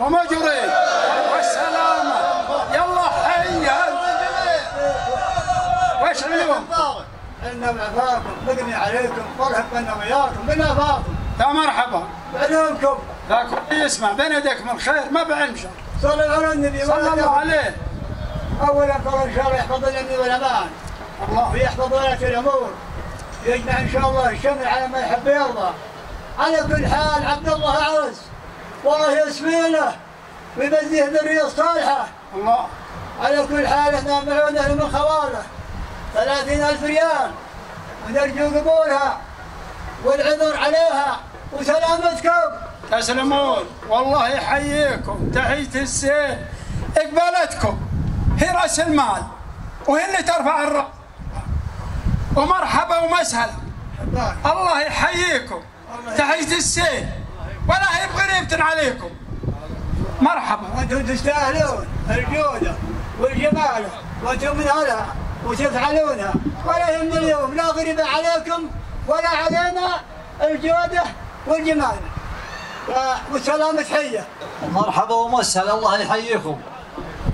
وما جريت والسلامة. يلا حيا وش اليوم؟ أنا معفاكم بقني عليكم. مرحب بنا وياكم. بنا فاكم يا مرحبا. بعلومكم ذاك يسمع. بين يديك من خير. ما بعلم شر صلوا على النبي صلى الله عليه. اولا قال إن شاء الله يحفظ الامن والأمان. الله. ويحفظ ولاة الأمور. يجمع إن شاء الله الشمل على ما يحب ويرضى على كل حال عبد الله عرس له ويبزيه ذريه صالحة. الله. على كل حال إحنا معونه من خواله ثلاثين ألف ريال. ونرجو قبولها والعذر عليها. وسلامتكم. تسلمون. والله يحييكم. تحية السيل اقبالتكم هي رأس المال. وهي اللي ترفع الرأس. ومرحبا ومسهلا. الله يحييكم. تحية السيل ولا هي بغريبة عليكم. وأنتم تستاهلون الجودة والجمالة وأنتم من هلا وتفعلونها ولا يهم اليوم لا غريبة عليكم ولا علينا الجودة والجمال. والسلامة حية. مرحبا ومسهلا الله يحييكم.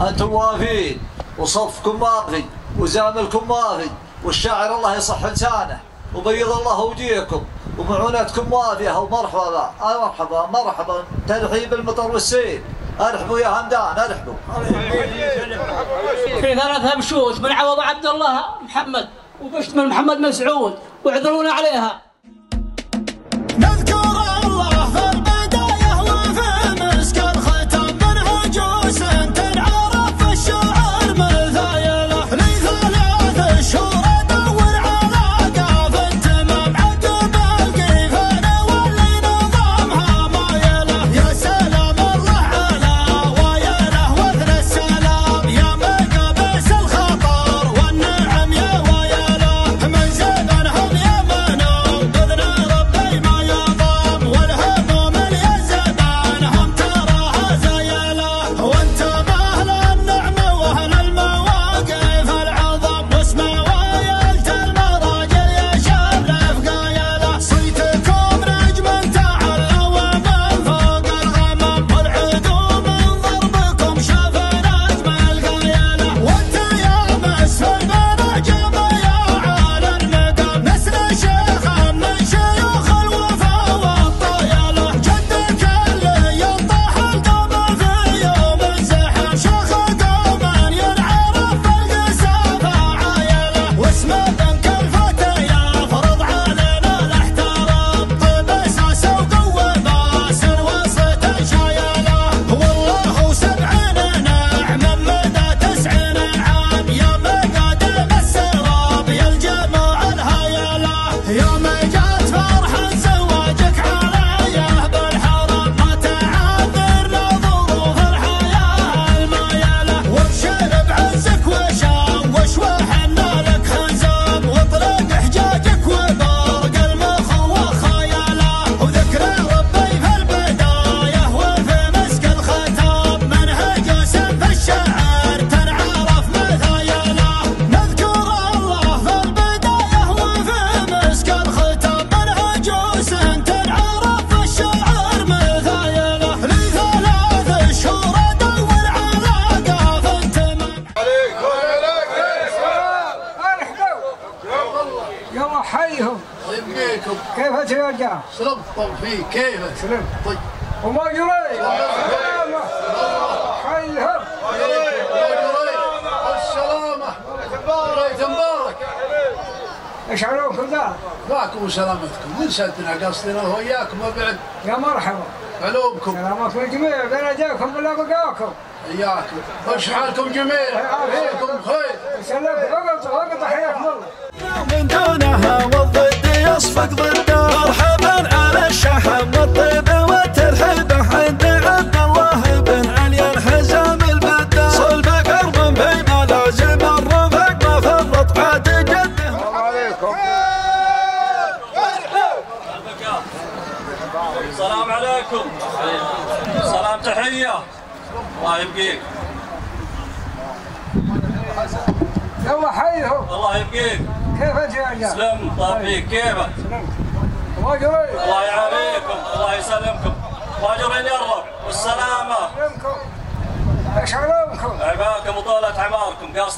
أنتم وافين وصفكم وافي وزاملكم وافي والشاعر الله يصح لسانه وبيض الله وجيهكم ومعونتكم وافيه ومرحبا آه مرحبا مرحبا. ترحيب المطر والسيل أرحبوا يا همدان أرحبوا. في ثلاثة مشوت من عوض عبد الله محمد وبشت من محمد مسعود واعذرونا عليها. اياكم وش حالكم جميل؟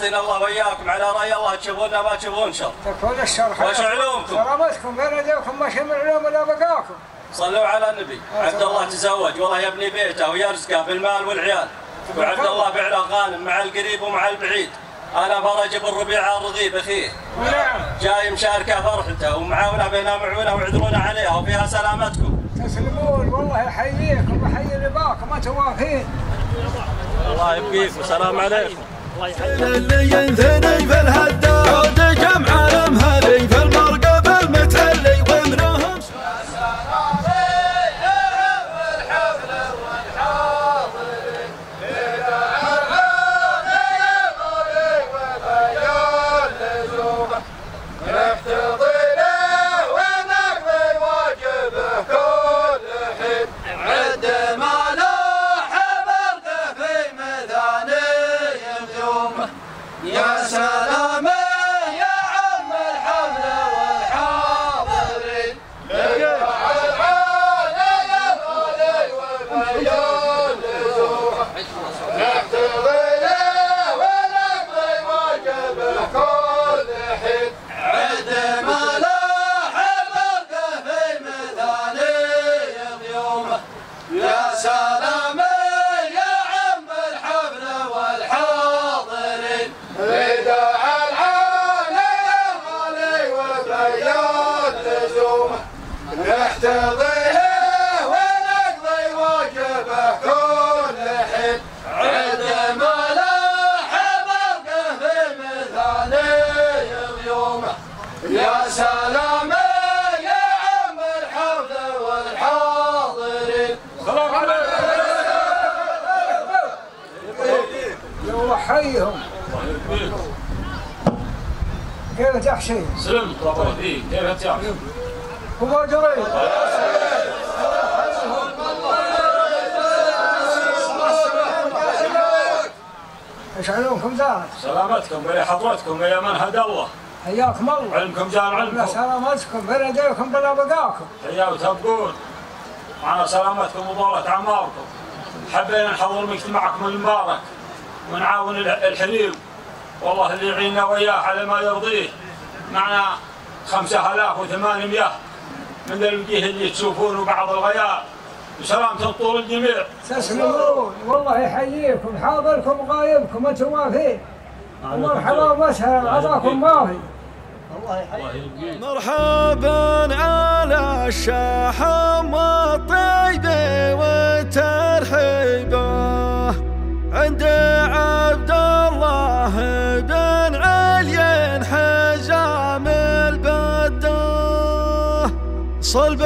قاصدين الله وياكم على رأي الله. تشوفونا ما تشوفون؟ شر تكون الشر وش علومكم؟ سلامتكم بين ايديكم ما شيء من علوم ولا بقاكم. صلوا على النبي. عبد الله تزوج. والله يبني بيته ويرزقه بالمال والعيال. وعبد الله فعله غانم مع القريب ومع البعيد. أنا فرج بن ربيعه الرغيب أخيه. نعم. جاي مشاركة فرحته. ومعاونة بينها معونه ويعذرون عليها. وفيها سلامتكم. تسلمون. والله يحييكم ويحيي اللي باكم أنتم واقفين الله يبقيك وسلام عليكم. اللي ينثني حيهم. كيف تحشي؟ سلم طبعا فيك كيف انت وما جري إيش علومكم ذات؟ سلامتكم بين حضرتكم يا من هدى الله. حياكم الله. علمكم لا علمكم. سلامتكم. بين ايديكم بلا بقاكم حيا وتبقون معنا سلامتكم وطولة أعماركم. حبينا نحضر مجتمعكم المبارك ونعاون الح- الحليب والله اللي يعيننا وياه على ما يرضيه. معنا خمسة آلاف وثمانمية. من الوجيه اللي تشوفون وبعض الغيار. وسلامة طول الجميع. تسلمون. والله يحييكم حاضركم وغايبكم أنتم واقفين. ومرحبا ومسهلا عطاكم ماضي مرحبا على الشحم والطيبة والترحيبة عند عبد الله بن علي حزام البدة. صلب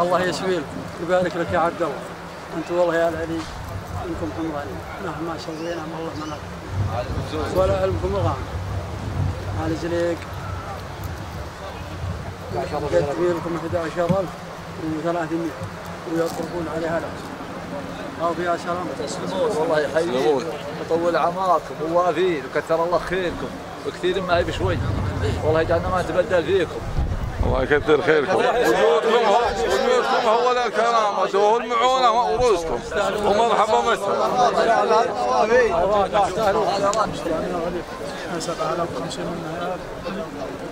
الله يسوي لكم يبارك لك يا عبد الله انت والله يا العلي انكم حمراني مهما سوينا ما الله منك ولا علمكم غام على زليق قد لكم 11000 و300 ويطلبون عليها لا أو يا سلام تسلمون والله يحييكم ويطول اعماركم ووافين وكثر الله خيركم وكثير ما هي بشوي. والله يجعلنا ما نتبدل فيكم. الله يكثر خيركم. وجودكم هو وجودكم هو الكرامة والمعونة ورزقكم ومرحبا مسهلا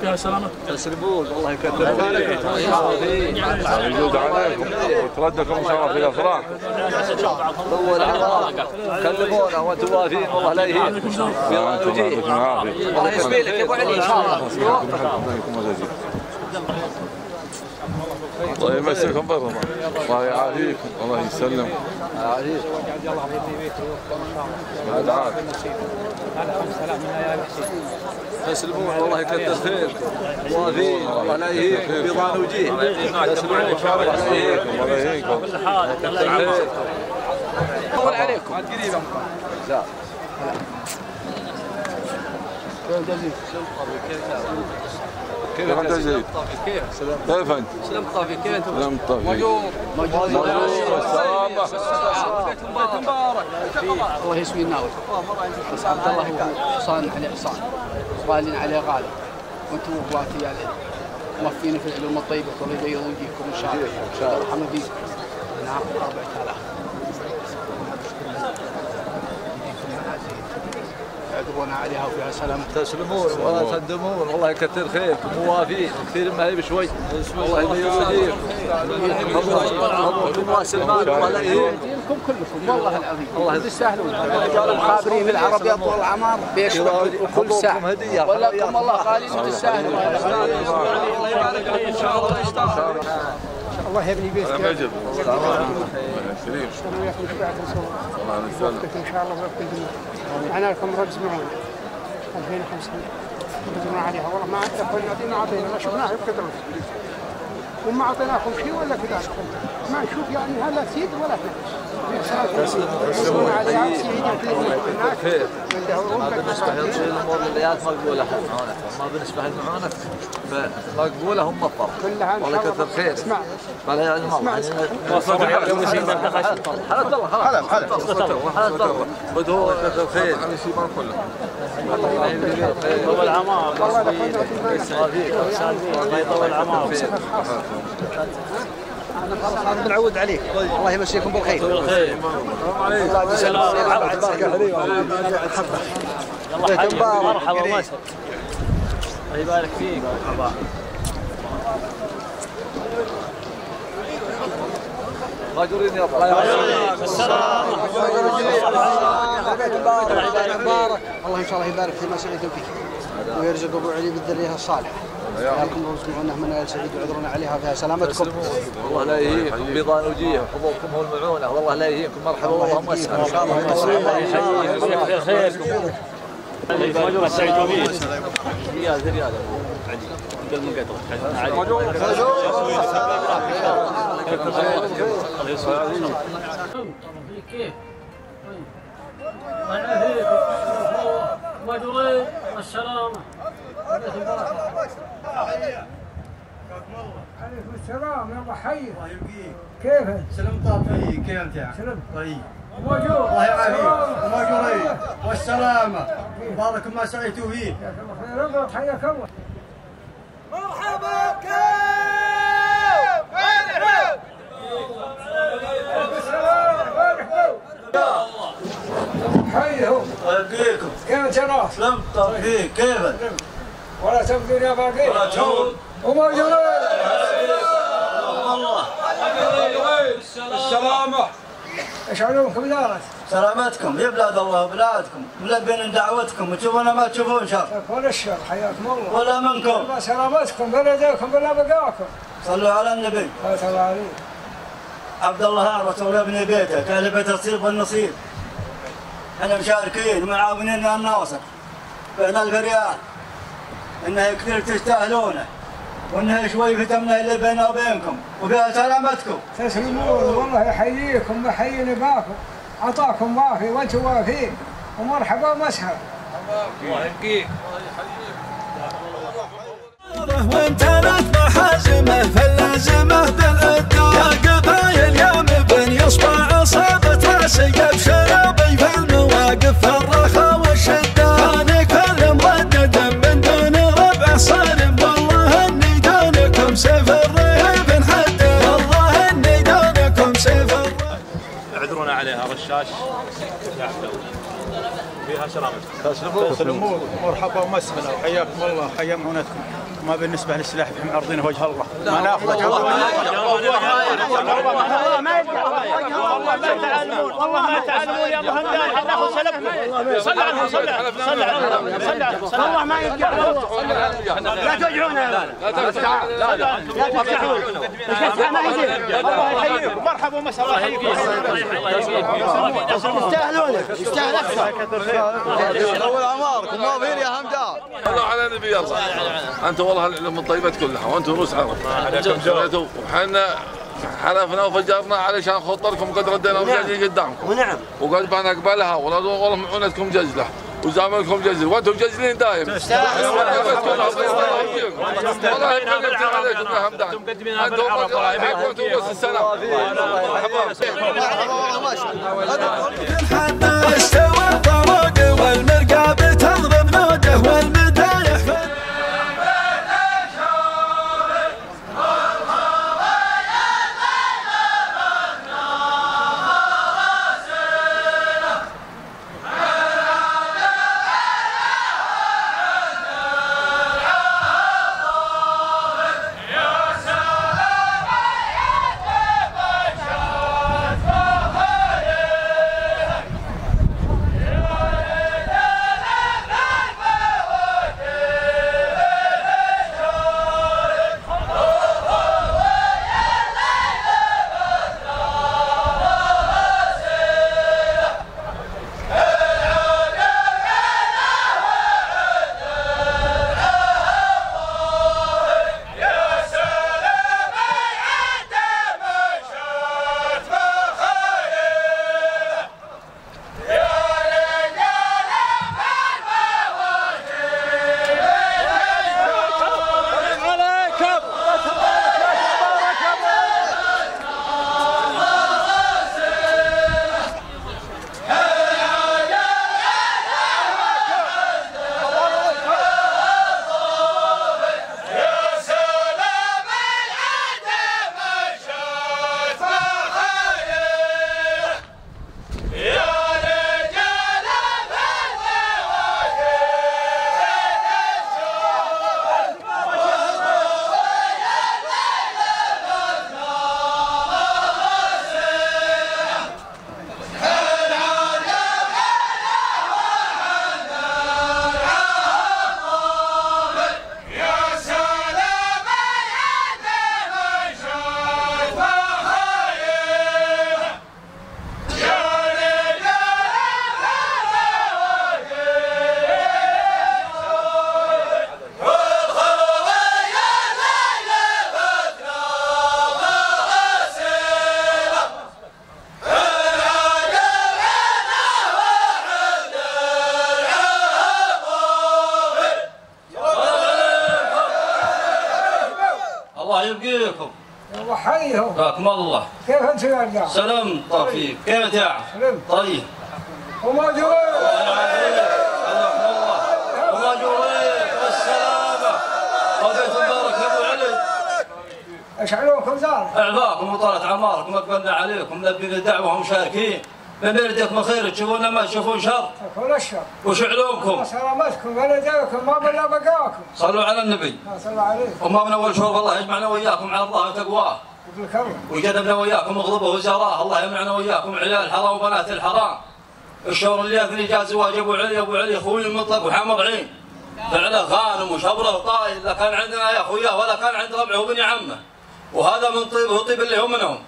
يا سلامة. تسلمون يكثر عليكم ان شاء الله في الافراح طول كلمونا وأنتم والله لا نجي الله يسمي لك يا ابو علي ان شاء الله الله يمسكم الله يعافيكم الله يعافيك بعد عاد تسلمون والله يكثر خيركم وافين والله لا يهينكم بيضان وجيه تسلمون والله لا يهينكم الله يهينكم طول عليكم لا كيف انت زيد؟ كيف؟ كيف انت؟ سلام طافي كيف أنتم؟ سلام طافي بيت مبارك الله يسوي الناوي بس عبد الله هو حصان عليه حصان غالين عليه غالي. وأنتم اخواتي يعني موفين في العلوم الطيبة. والله يبيض وجهكم إن شاء الله. إن شاء الله. يرحم بيكم نعم 4000 يعقبون عليها وفيها سلام. تسلمون ولا تندمون. والله يكثر خيركم موافين كثير ما هي بشوي. الله وجهكم مبروك راس المال والله يدينكم كلكم. والله العظيم. الله تستاهلون. الرجال المخابرين في العربية طول الأعمار بيشربوا وكل ساعة. هدية. ولكم الله غالين وتستاهلون الله يبارك فيك. إن شاء الله الله يبني بيتك الله يجب الله كريم وياكم شفاعة رسول الله وقتك إن شاء الله ويوفقكم الجميع معنا لكم رجز معون 2500 تقدرون عليها. والله ما عندنا ما أعطينا. ما شفناها بقدرنا وما أعطيناكم شيء ولا كذلك ما نشوف يعني هلا تزيد ولا ما بالنسبة لهذه الأمور الليات مقبوله معونتهم ما بالنسبة للمعونة فمقبوله هم مطر والله يكثر خير فلا يعني الله حلت الله خلاص حلت الله بدو كثر خير يطول العمار الله يطول العمار بنعود عليك الله يمسيكم بالخير الله سلام يلا مرحبا الله يبارك فيك مرحبا ماجورين يا الله مبارك الله ان شاء الله يبارك فيما سعيتم فيه ويرزق أبو علي بالذرية الصالحة. لكم رزقنا من ال سعيد وعذرنا عليها فيها. سلامتكم. والله لا يهينكم بيضان وجيه حظوظكم هو المعونة. والله لا يهينكم. مرحبا. اللهم اسهل إن شاء الله الله يحييك ويكثر خيركم مجرى سعيد وبيل ريال ريال قبل من كيف؟ الله يعافيكم مجرين السلامة عليكم السلام. يلا حي. كيفك؟ سلام طافي كيف انت؟ سلام طيب. موجود. الله يعافيك. وماجورين والسلامة. بارك ما سعيتوا فيه رضا حياك الله. مرحبا كيف؟ وين حب حيهم ولا يا باقي. ولا السلامة. دارت؟ سلامتكم. يا بلاد الله وبلادكم ملبين دعوتكم. وتشوفونا ما تشوفون شر. ولا الشر. حياكم الله. ولا منكم. سلامتكم بلا يديكم بلا بقاكم. صلوا على النبي. صلى الله عليه عبد الله هارة ابن بيته أهل بيت الصيب والنصيب. إحنا مشاركين ومعاونين الناصر. بين الفريال. إنها كثير تستاهلونه. وإنها شوي فتمنا اللي بيننا وبينكم. وفيها سلامتكم. تسلمون. والله يحييكم ويحيي نباكم عطاكم وافي وأنتم وافين ومرحبا ومسهلا الله يبقيك وامتلت محازمه فاللازمه بالاداء يا قبايل يا فيها شرامج تسلمون مرحبا ومسهلا وحياكم الله حيا معونتكم ما بالنسبة للسلاح إحنا معرضين وجه الله ما ناخذه والله ما والله ما تعلمون والله ما تعلمون يا همدان حناخذ سلفنا صل على النبي صل على صل والله ما يرجع لا لا لا تفتحون ما الله يحييكم مرحبا ومسهلا الله يحييكم يستاهلون يستاهل أكثر أول اعماركم ما فين يا همدان الله على النبي الله. أنتم والله العلوم الطيبات كلها وأنتم روس عرب. وحنا حلفنا وفجرنا علشان خطركم قد ردينا وجاجي قدامكم. ونعم. وقد بنقبلها والله معونتكم جزلة. وزاملكم جزل. وأنتم جزلين دايم والله يبقى عليكم يا همدان أنتم وأنتم بس السلام. حتى استوى الطرق والمرقى بتضرب نوده والمدايح الله يبقيكم الله حيهم باكم الله. كيف أنت يا رجال؟ سلام طفيف كيف أنت يا سلم. طيب. وما جريت وما جريت والسلامة وبيت مبارك يا أبو علي. اشعلوكم ذلك اعضاكم وطالت أعماركم اقبلنا عليكم لبينا الدعوه ومشاركين. من بلدكم خير؟ تشوفونا ما تشوفون شر. كل الشر. وش علومكم سلامتكم ولديكم ما بلا بقاكم. صلوا على النبي. الله عليه. وما من أول شهور الله يجمعنا وياكم على الله وتقواه. يقول كرم ويجنبنا وياكم غضبه وزراه الله يمنعنا وياكم عيال الحرام وبنات الحرام. الشهور اللي اثني جاء زواج ابو علي أبو علي أخوي المطلق وحامض عين. فعلا غانم وشبره وطايل. لا كان عندنا يا أخوياه ولا كان عند ربعه وبني عمه. وهذا من طيبه طيب اللي هم منهم.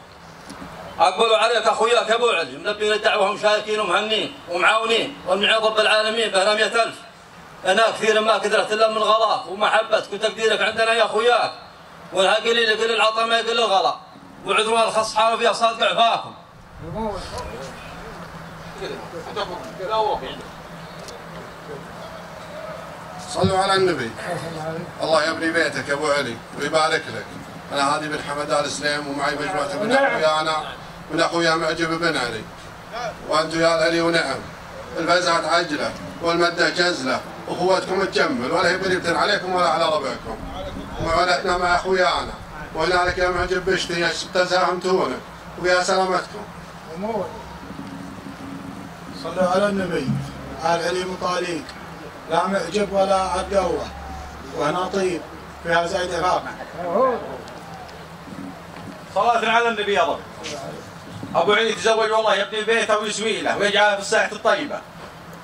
أقبلوا عليك أخوياك يا أبو علي ملبين الدعوه ومشاركين ومهنين ومعاونين ومن رب العالمين بهنا مئة ألف. أنا كثير ما قدرت إلا من غلاك ومحبتك وتقديرك عندنا يا أخوياك. والها قليل يقل العطاء ما يقل الغلا وعذروا الخصحان فيها صادق عفاكم صلوا على النبي. الله يبني بيتك يا أبو علي ويبارك لك. أنا هذه بن حمد ال سليم ومعي مجموعه من اخويانا من اخويا معجب بن علي. وأنتم يا علي ونعم. الفزعة عجلة والمدة جزلة اخوتكم تجمل ولا هي بريبة عليكم ولا على ربعكم. وعلتنا مع أخويانا. وهنالك يا معجب بشتي تزاحمتونا ويا سلامتكم. صلوا على النبي. آل علي مطاليق لا معجب ولا عبد الله وهنا طيب. فيها زايد فاقع صلاة على النبي يا رب. أبو علي تزوج والله يبني بيته ويسوي له ويجعله في الساحة الطيبة.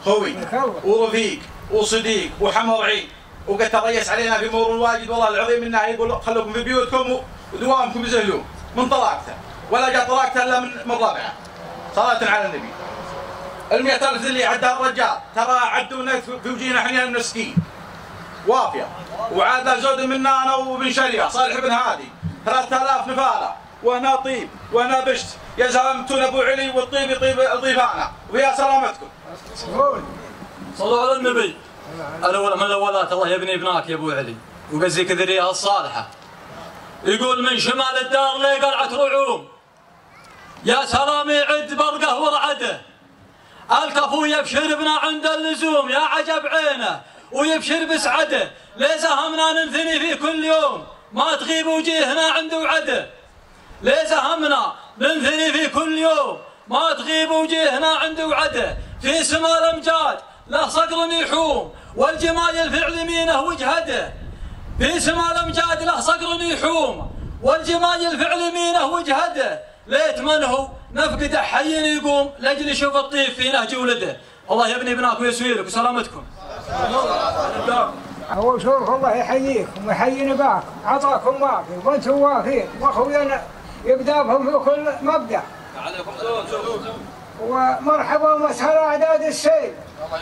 خوي ورفيق وصديق وحمر عين وقد تريس علينا في امور الواجد والله العظيم إنه يقول خلوكم في بيوتكم ودوامكم يزهلون. من طلاقته ولا جاء طلاقته إلا من من ربعه صلاة على النبي. المئة ألف اللي عدها الرجال ترى عدونا في وجينا إحنا المسكين. وافية. وعاد زود منا أنا وبن شريعة صالح بن هادي. 3000 نفالة وهنا طيب وهنا بشت. يا زلمتون أبو علي والطيب يطيب ضيفانا. ويا سلامتكم. صلوا على النبي. الأول من الاولات الله يبني ابناك يا أبو علي. ويجزيك ذريها الصالحة. يقول من شمال الدار لي قلعه رعوم؟ يا سلام يعد برقه ورعده. الكفو يبشر بنا عند اللزوم. يا عجب عينه. ويبشر بسعده. ليس همنا ننثني في كل يوم. ما تغيب وجيهنا عند وعده. ليس همنا. ننثني في كل يوم. ما تغيب وجيهنا عند وعده. في سما الأمجاد له صقر يحوم. والجمال الفعل يمينه وجهده. في سما الأمجاد له صقر يحوم. والجمال الفعل يمينه وجهده. ليت من هو؟ نفقده حي يقوم. لأجل يشوف الطيب في نهج ولده. الله يبني ابناك ويسوي لك وسلامتكم أول شوف الله يحييكم ويحيي نباكم. عطاكم وافي وأنتم وافين. واخويانا يبدأ بهم في كل مبدأ. عليكم زود ومرحبا ومسهلا أعداد السيل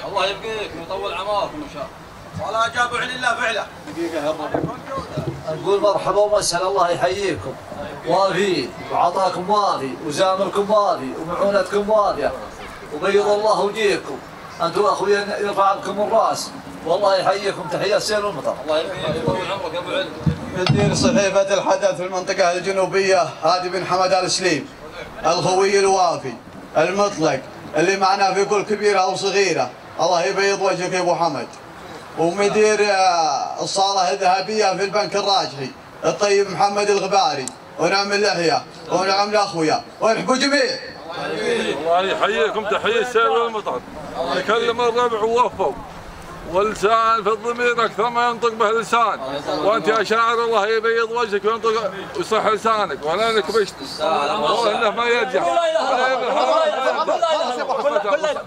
الله يبقيك ويطول عمركم إن شاء الله. ولا جابوا علي الله فعله. دقيقة نقول مرحبا ومسهلا الله يحييكم. وافين وعطاكم وافي وزاملكم وافي ومعونتكم وافية. وبيض الله وجيهكم. أنتم أخويا يرفع بكم الرأس. والله يحييكم تحية السيل والمطر الله يبقيك ويطول عمرك يا أبو علي. يدير صحيفة الحدث في المنطقة الجنوبية هادي بن حمد آل سليم الخوي الوافي المطلق اللي معنا في كل كبيرة أو صغيرة. الله يبيض وجهك يا أبو حمد. ومدير آه، الصالة الذهبية في البنك الراجحي الطيب محمد الغباري. ونعم اللحية ونعم الأخويا ونحبوا جميع. الله يحييكم تحية السير والمطر يكلم الربع ووفوا. واللسان في الضمير أكثر ما ينطق به اللسان وأنت يا شاعر الله يبيض وجهك وينطق ويصح لسانك. ولا انك بشت. انه ما يرجع.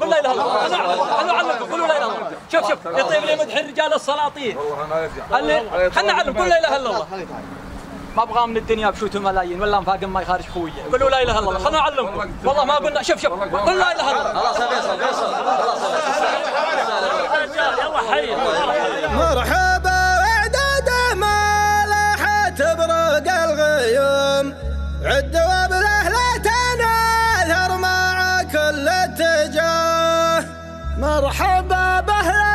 قل لا إله إلا الله. أنا أعلمكم. قولوا لا إله إلا الله. شوف شوف. يطيب لي مدح الرجال السلاطين. خلي خلنا نعلم. قل لا إله إلا الله. ما أبغى من الدنيا بشوت ملايين ولا انفاق ما يخارج خويه قولوا لا اله الا الله خلنا نعلمكم والله ما قلنا شوف شوف قل لا اله الا الله خلاص يا فيصل فيصل يلا حي مرحبا وعداد ما لاحت برق الغيوم عد وبالاهل تناثر مع كل اتجاه مرحبا باهل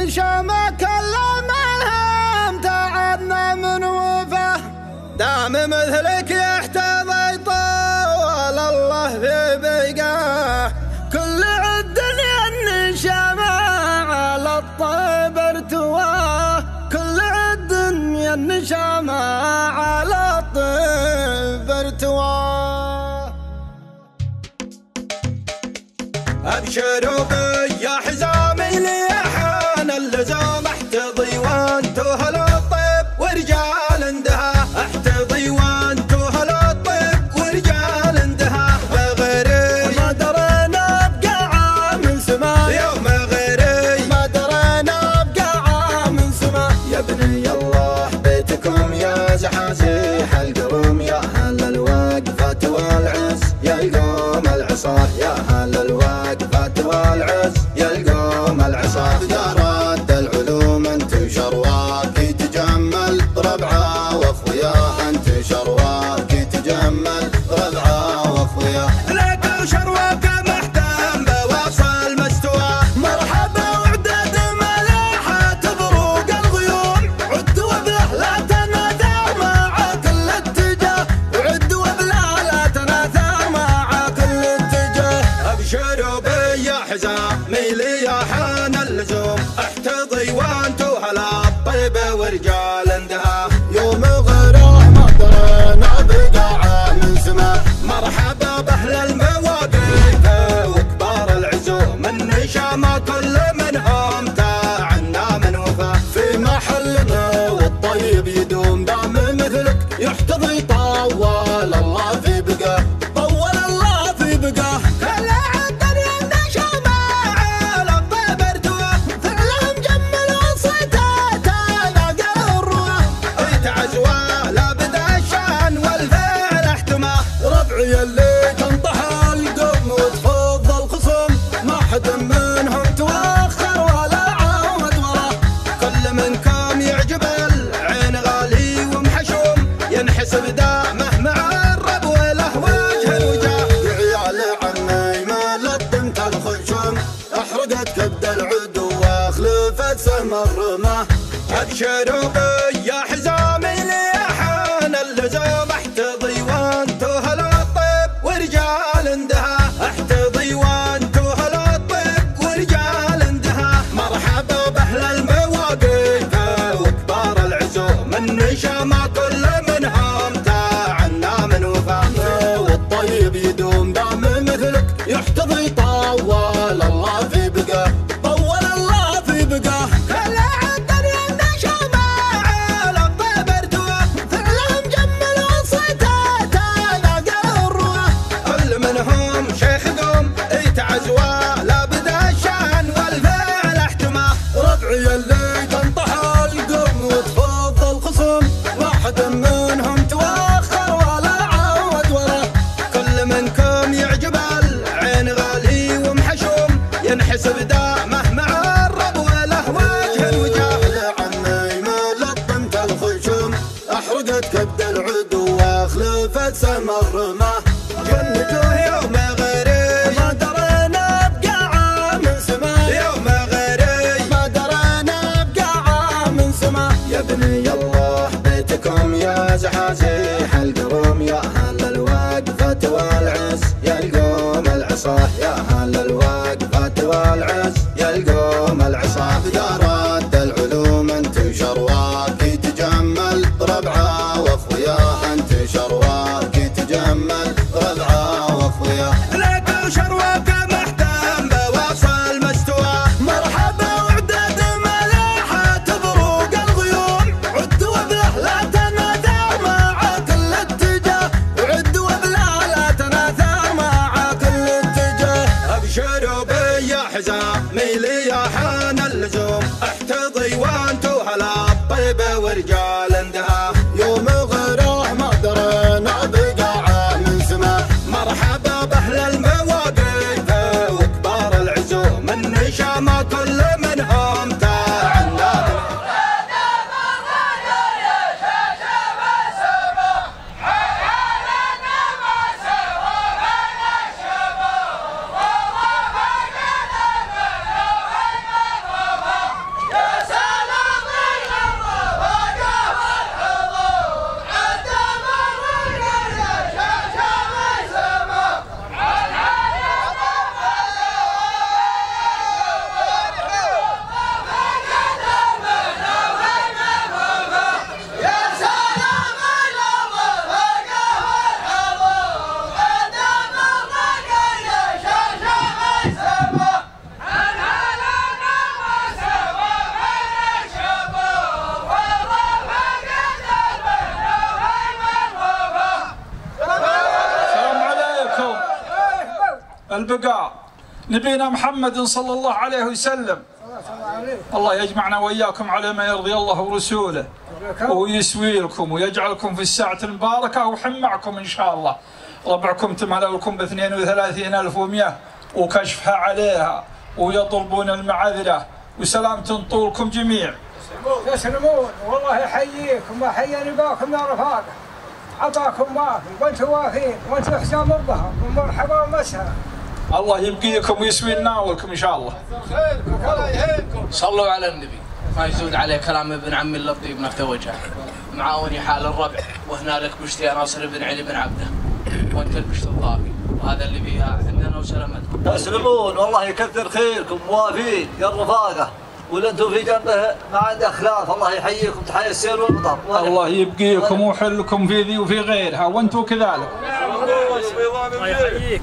النشام كل منهم تعبنا من وفاه دام مثلك يحتضي طول الله في بقاه كل الدنيا النشامة على الطيب ارتواه كل الدنيا النشامة على الطيب ارتواه ابشروا نبينا محمد صلى الله عليه وسلم. الله يجمعنا وإياكم على ما يرضي الله ورسوله. ويسوي لكم ويجعلكم في الساعة المباركة ويحمعكم إن شاء الله. ربعكم تملا لكم ب 32100 وكشفها عليها ويطلبون المعذرة وسلامة طولكم جميع. تسلمون. والله يحييكم ويحيي نباكم يا رفاقة عطاكم وافي وأنتم وافين. وأنتم حسام ربها ومرحبا ومسهلا الله يبقيكم ويسوي لنا إن شاء الله. صلوا على النبي. ما يزود عليه كلام ابن عمي الطيب نفت وجهه معاوني حال الربع. وهنالك بشتي ناصر بن علي بن عبده. وأنت البشت الضابي. وهذا اللي فيها عندنا وسلامتكم تسلمون. والله يكثر خيركم. موافين. يا الرفاقة. ولا في جنبه ما عنده خلاف الله يحييكم. تحيي السير والمطر. الله يبقيكم ويحلكم في ذي وفي غيرها. وأنتم كذلك. الله يحييك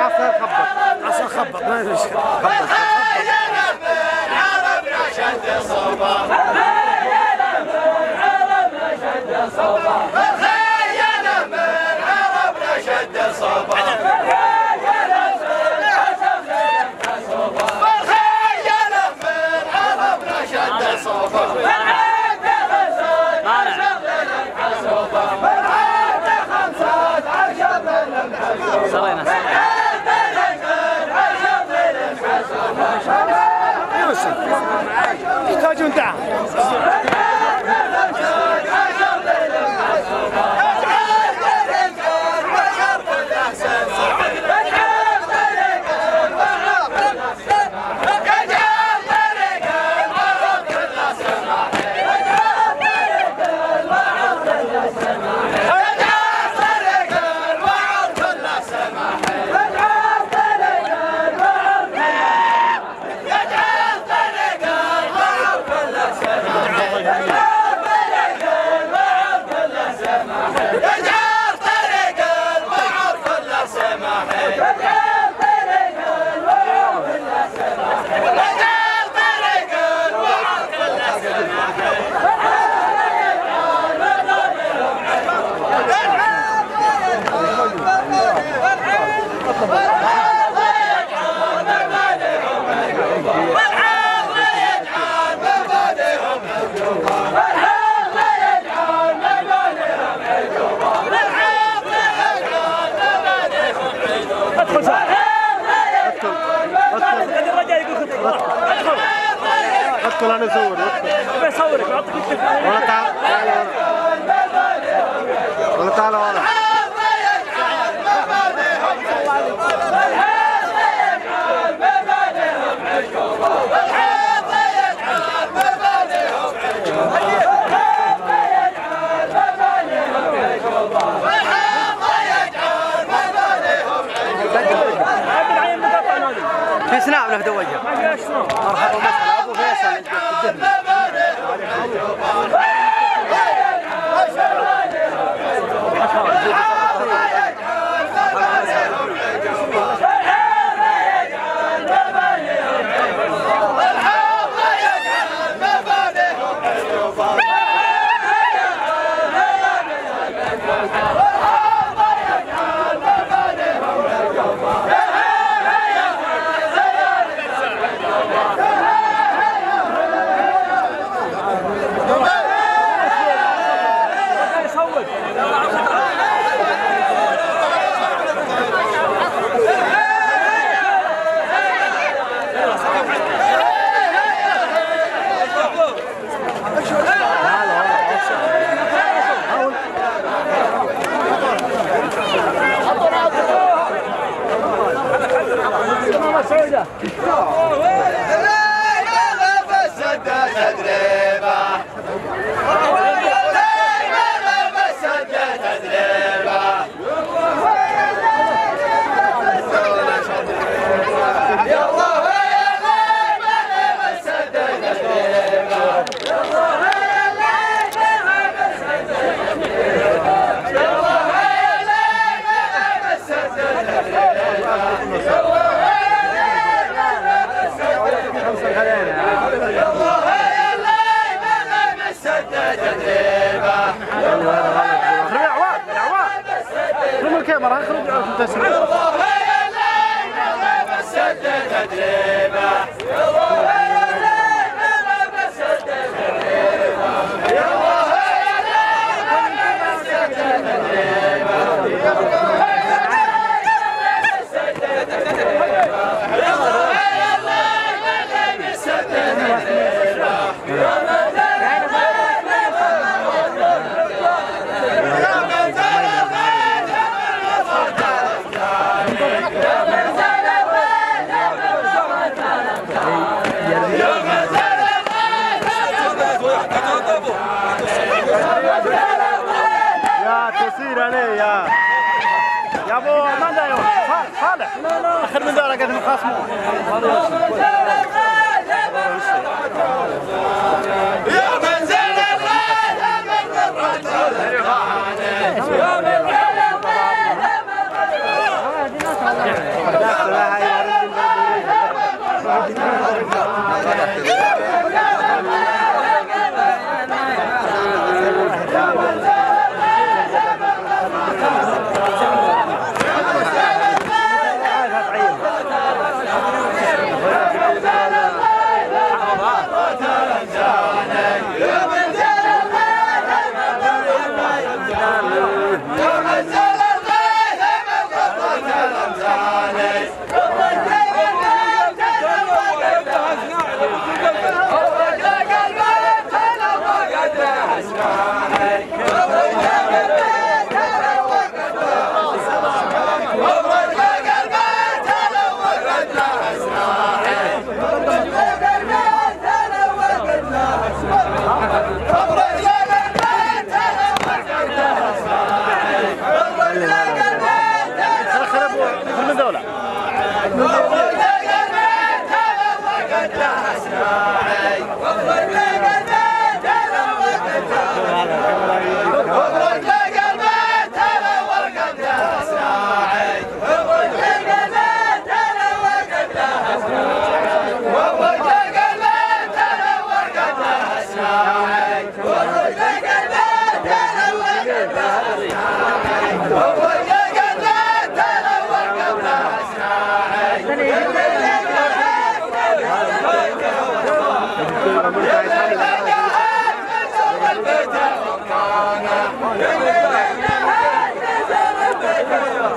عصا خبط عصا خبط ما فيش صوبه Selena. Yusuf. Ihtacun da. Oh,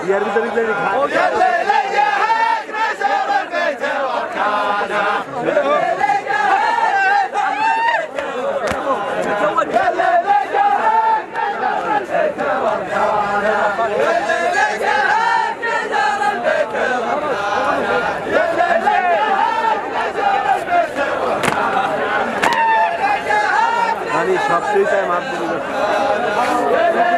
ইয়ার ভিতরে ভিতরে সবচেয়ে টাইম আপনি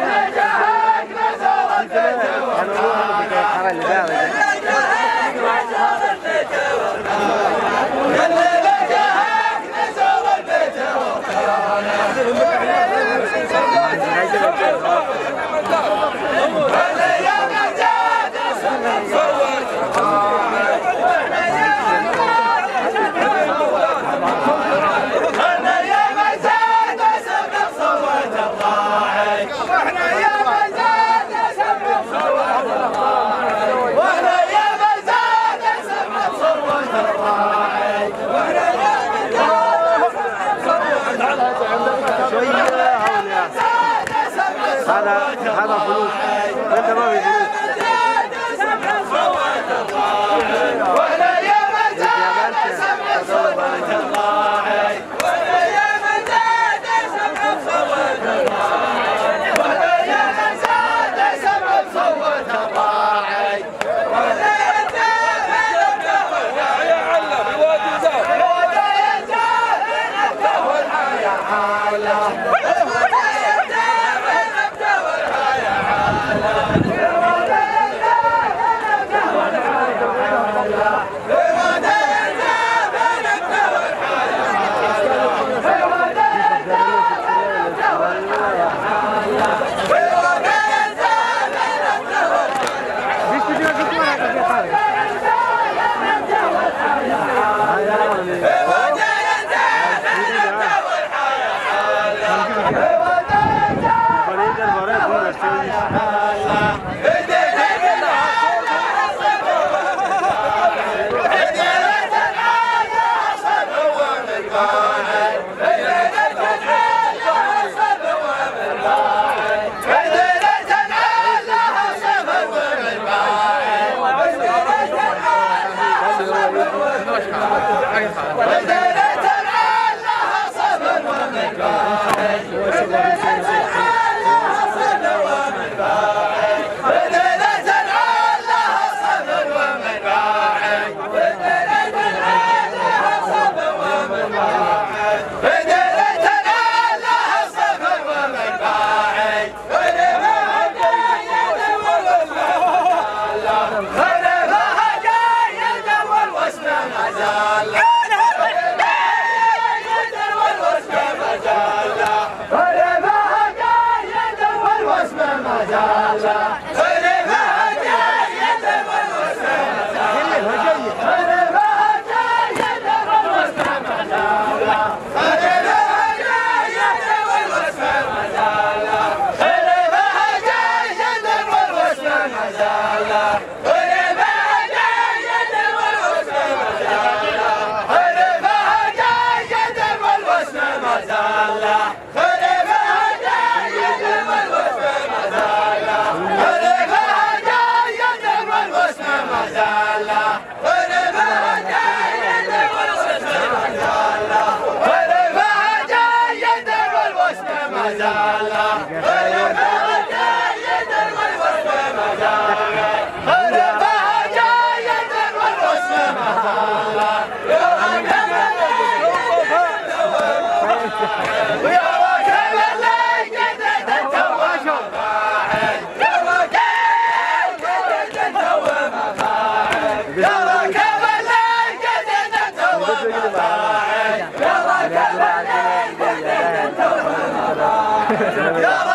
やばい。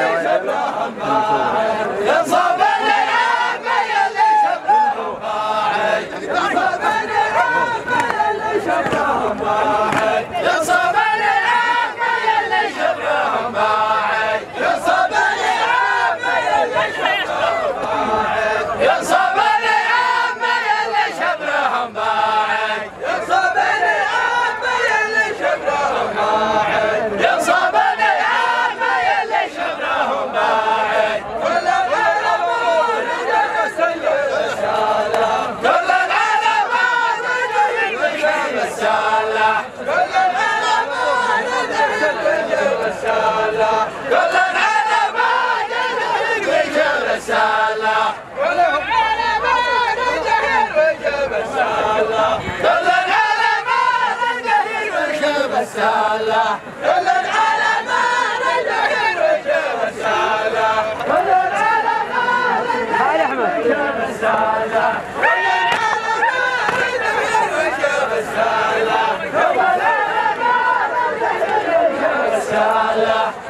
Abraham war. دلنا على ما نقدر وجه السالة دلنا على ما نقدر وجه السالة Yeah.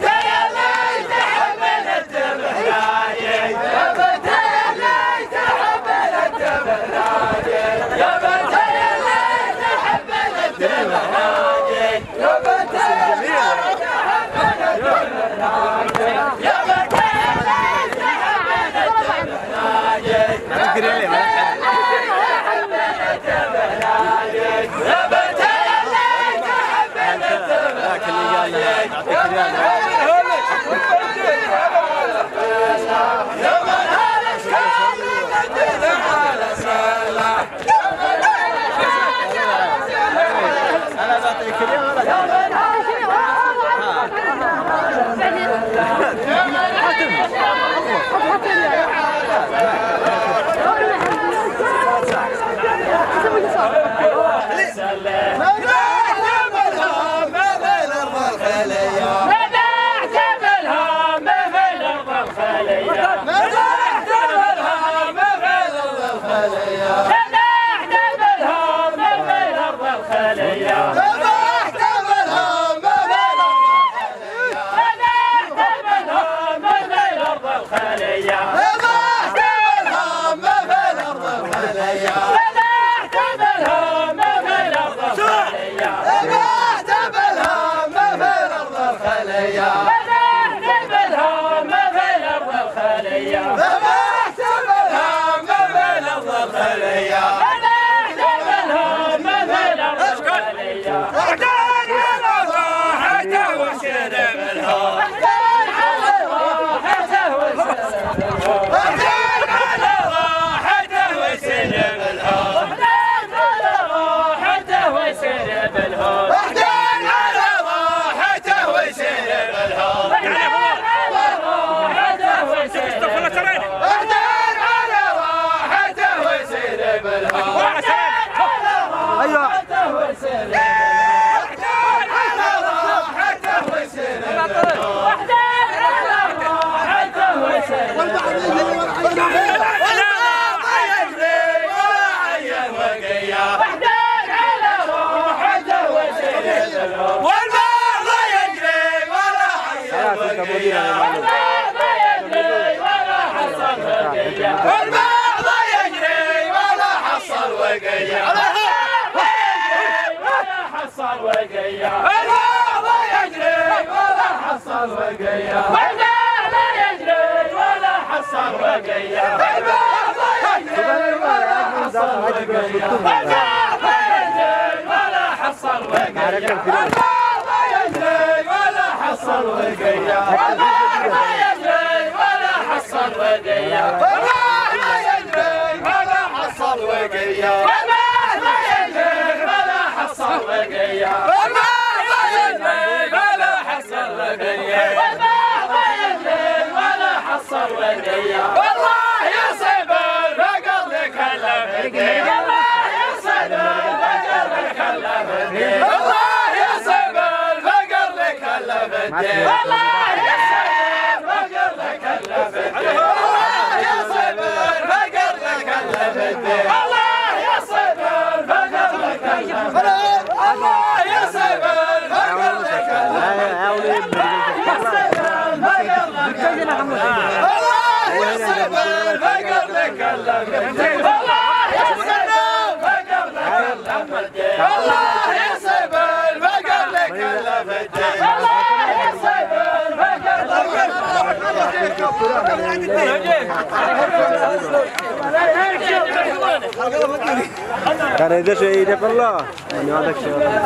والبعض يجري ولا حصل وقيا ولا حصل وقيا والله يجري ولا حصل وقيا والله يجري ولا حصل وقيا والله يجري ولا حصل وقيا والله يجري ولا حصل وقيا والله يصيب الفقر لك اللبدي والله يصيب الفقر لك اللبدي والله يصيب الفقر لك اللبدي والله كان إذا شيء يقول الله من هذا الشيء وانت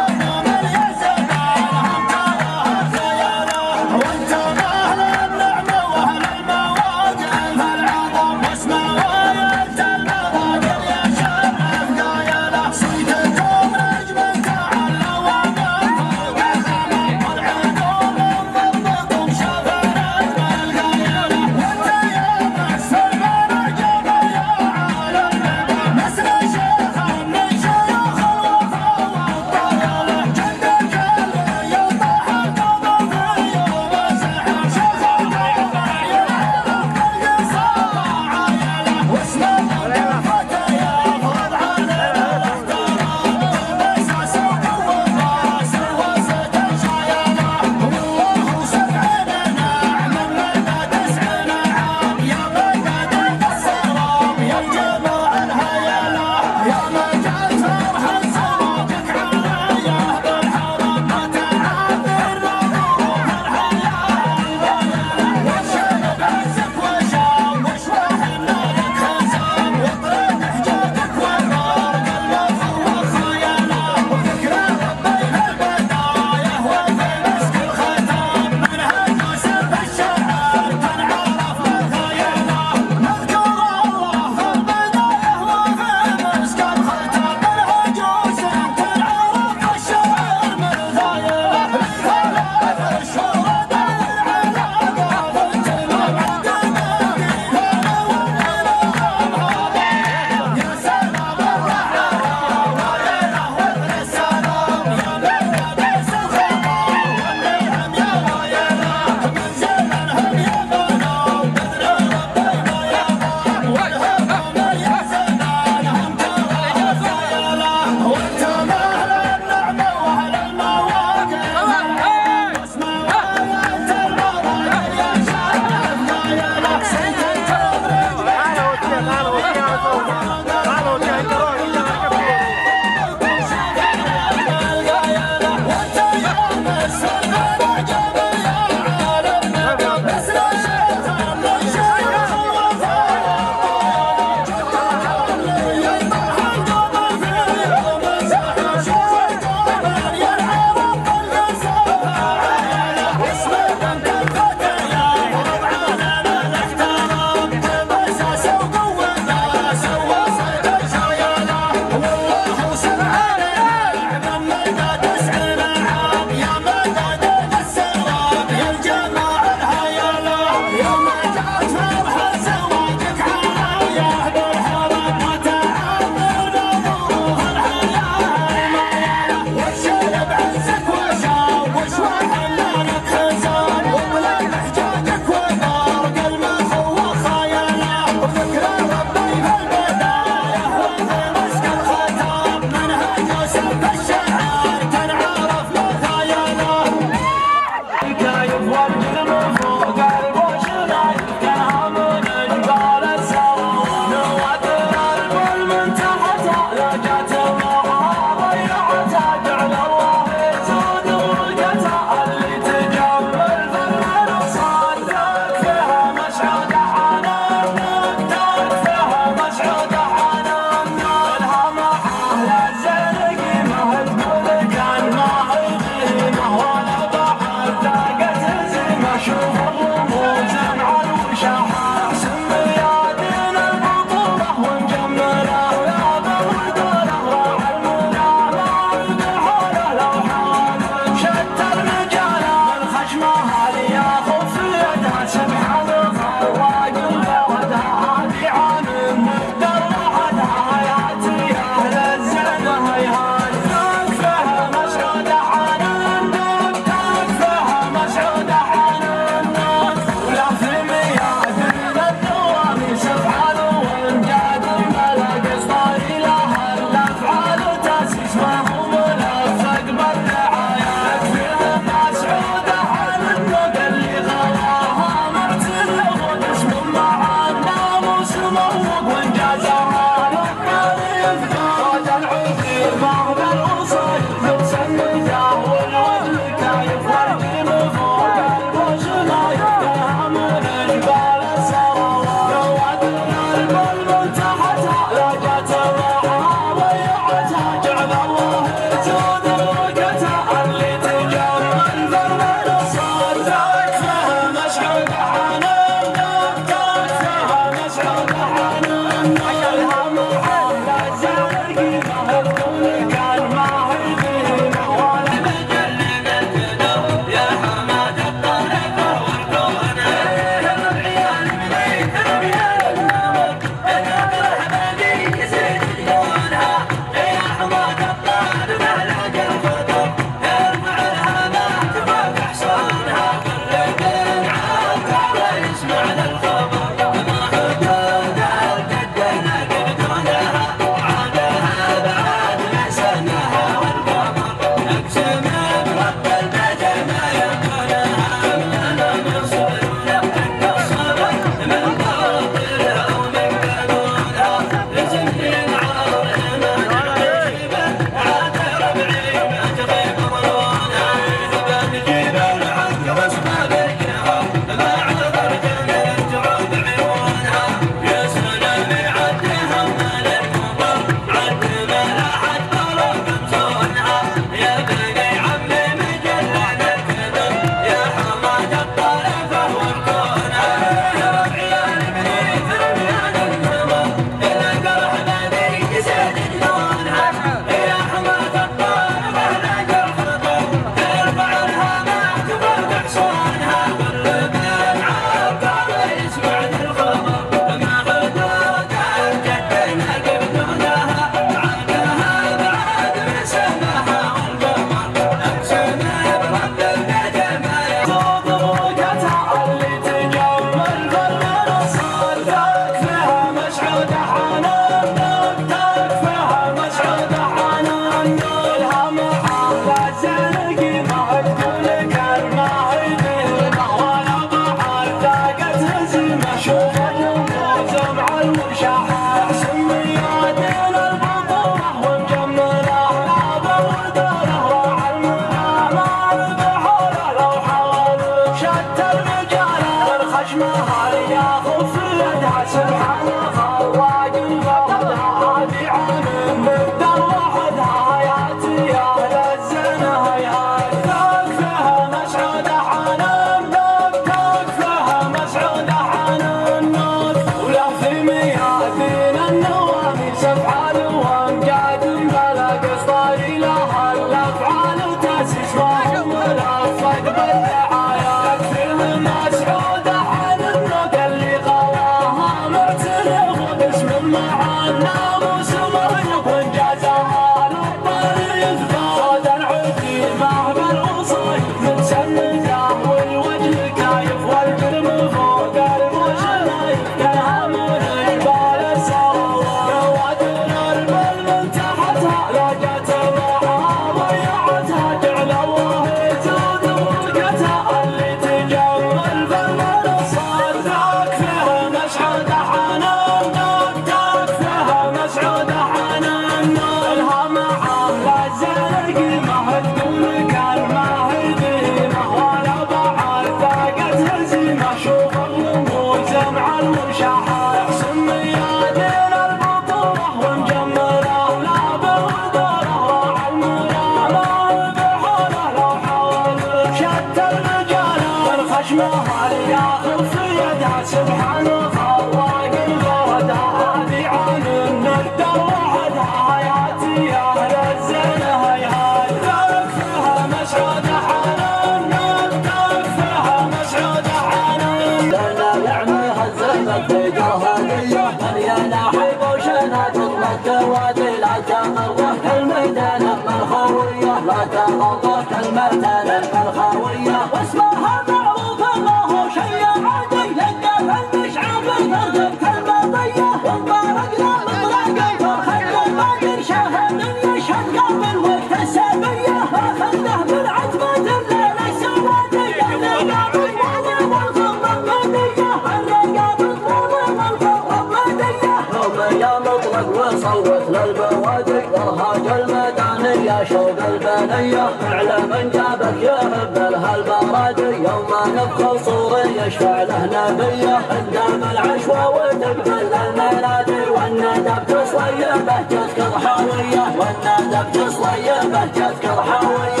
المدانية شوق البنية على من جابك يهب الهالبرد يوم نبخل صوري يشفع له نبيه قدام العشوة وتقبل المنادي والندب تصيبه تذكر حاوية والندب تصيبه تذكر حاوية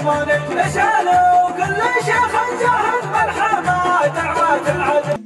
الجبال ايماني نسالوا كل شيخ جاهد حمى دعوة العدل.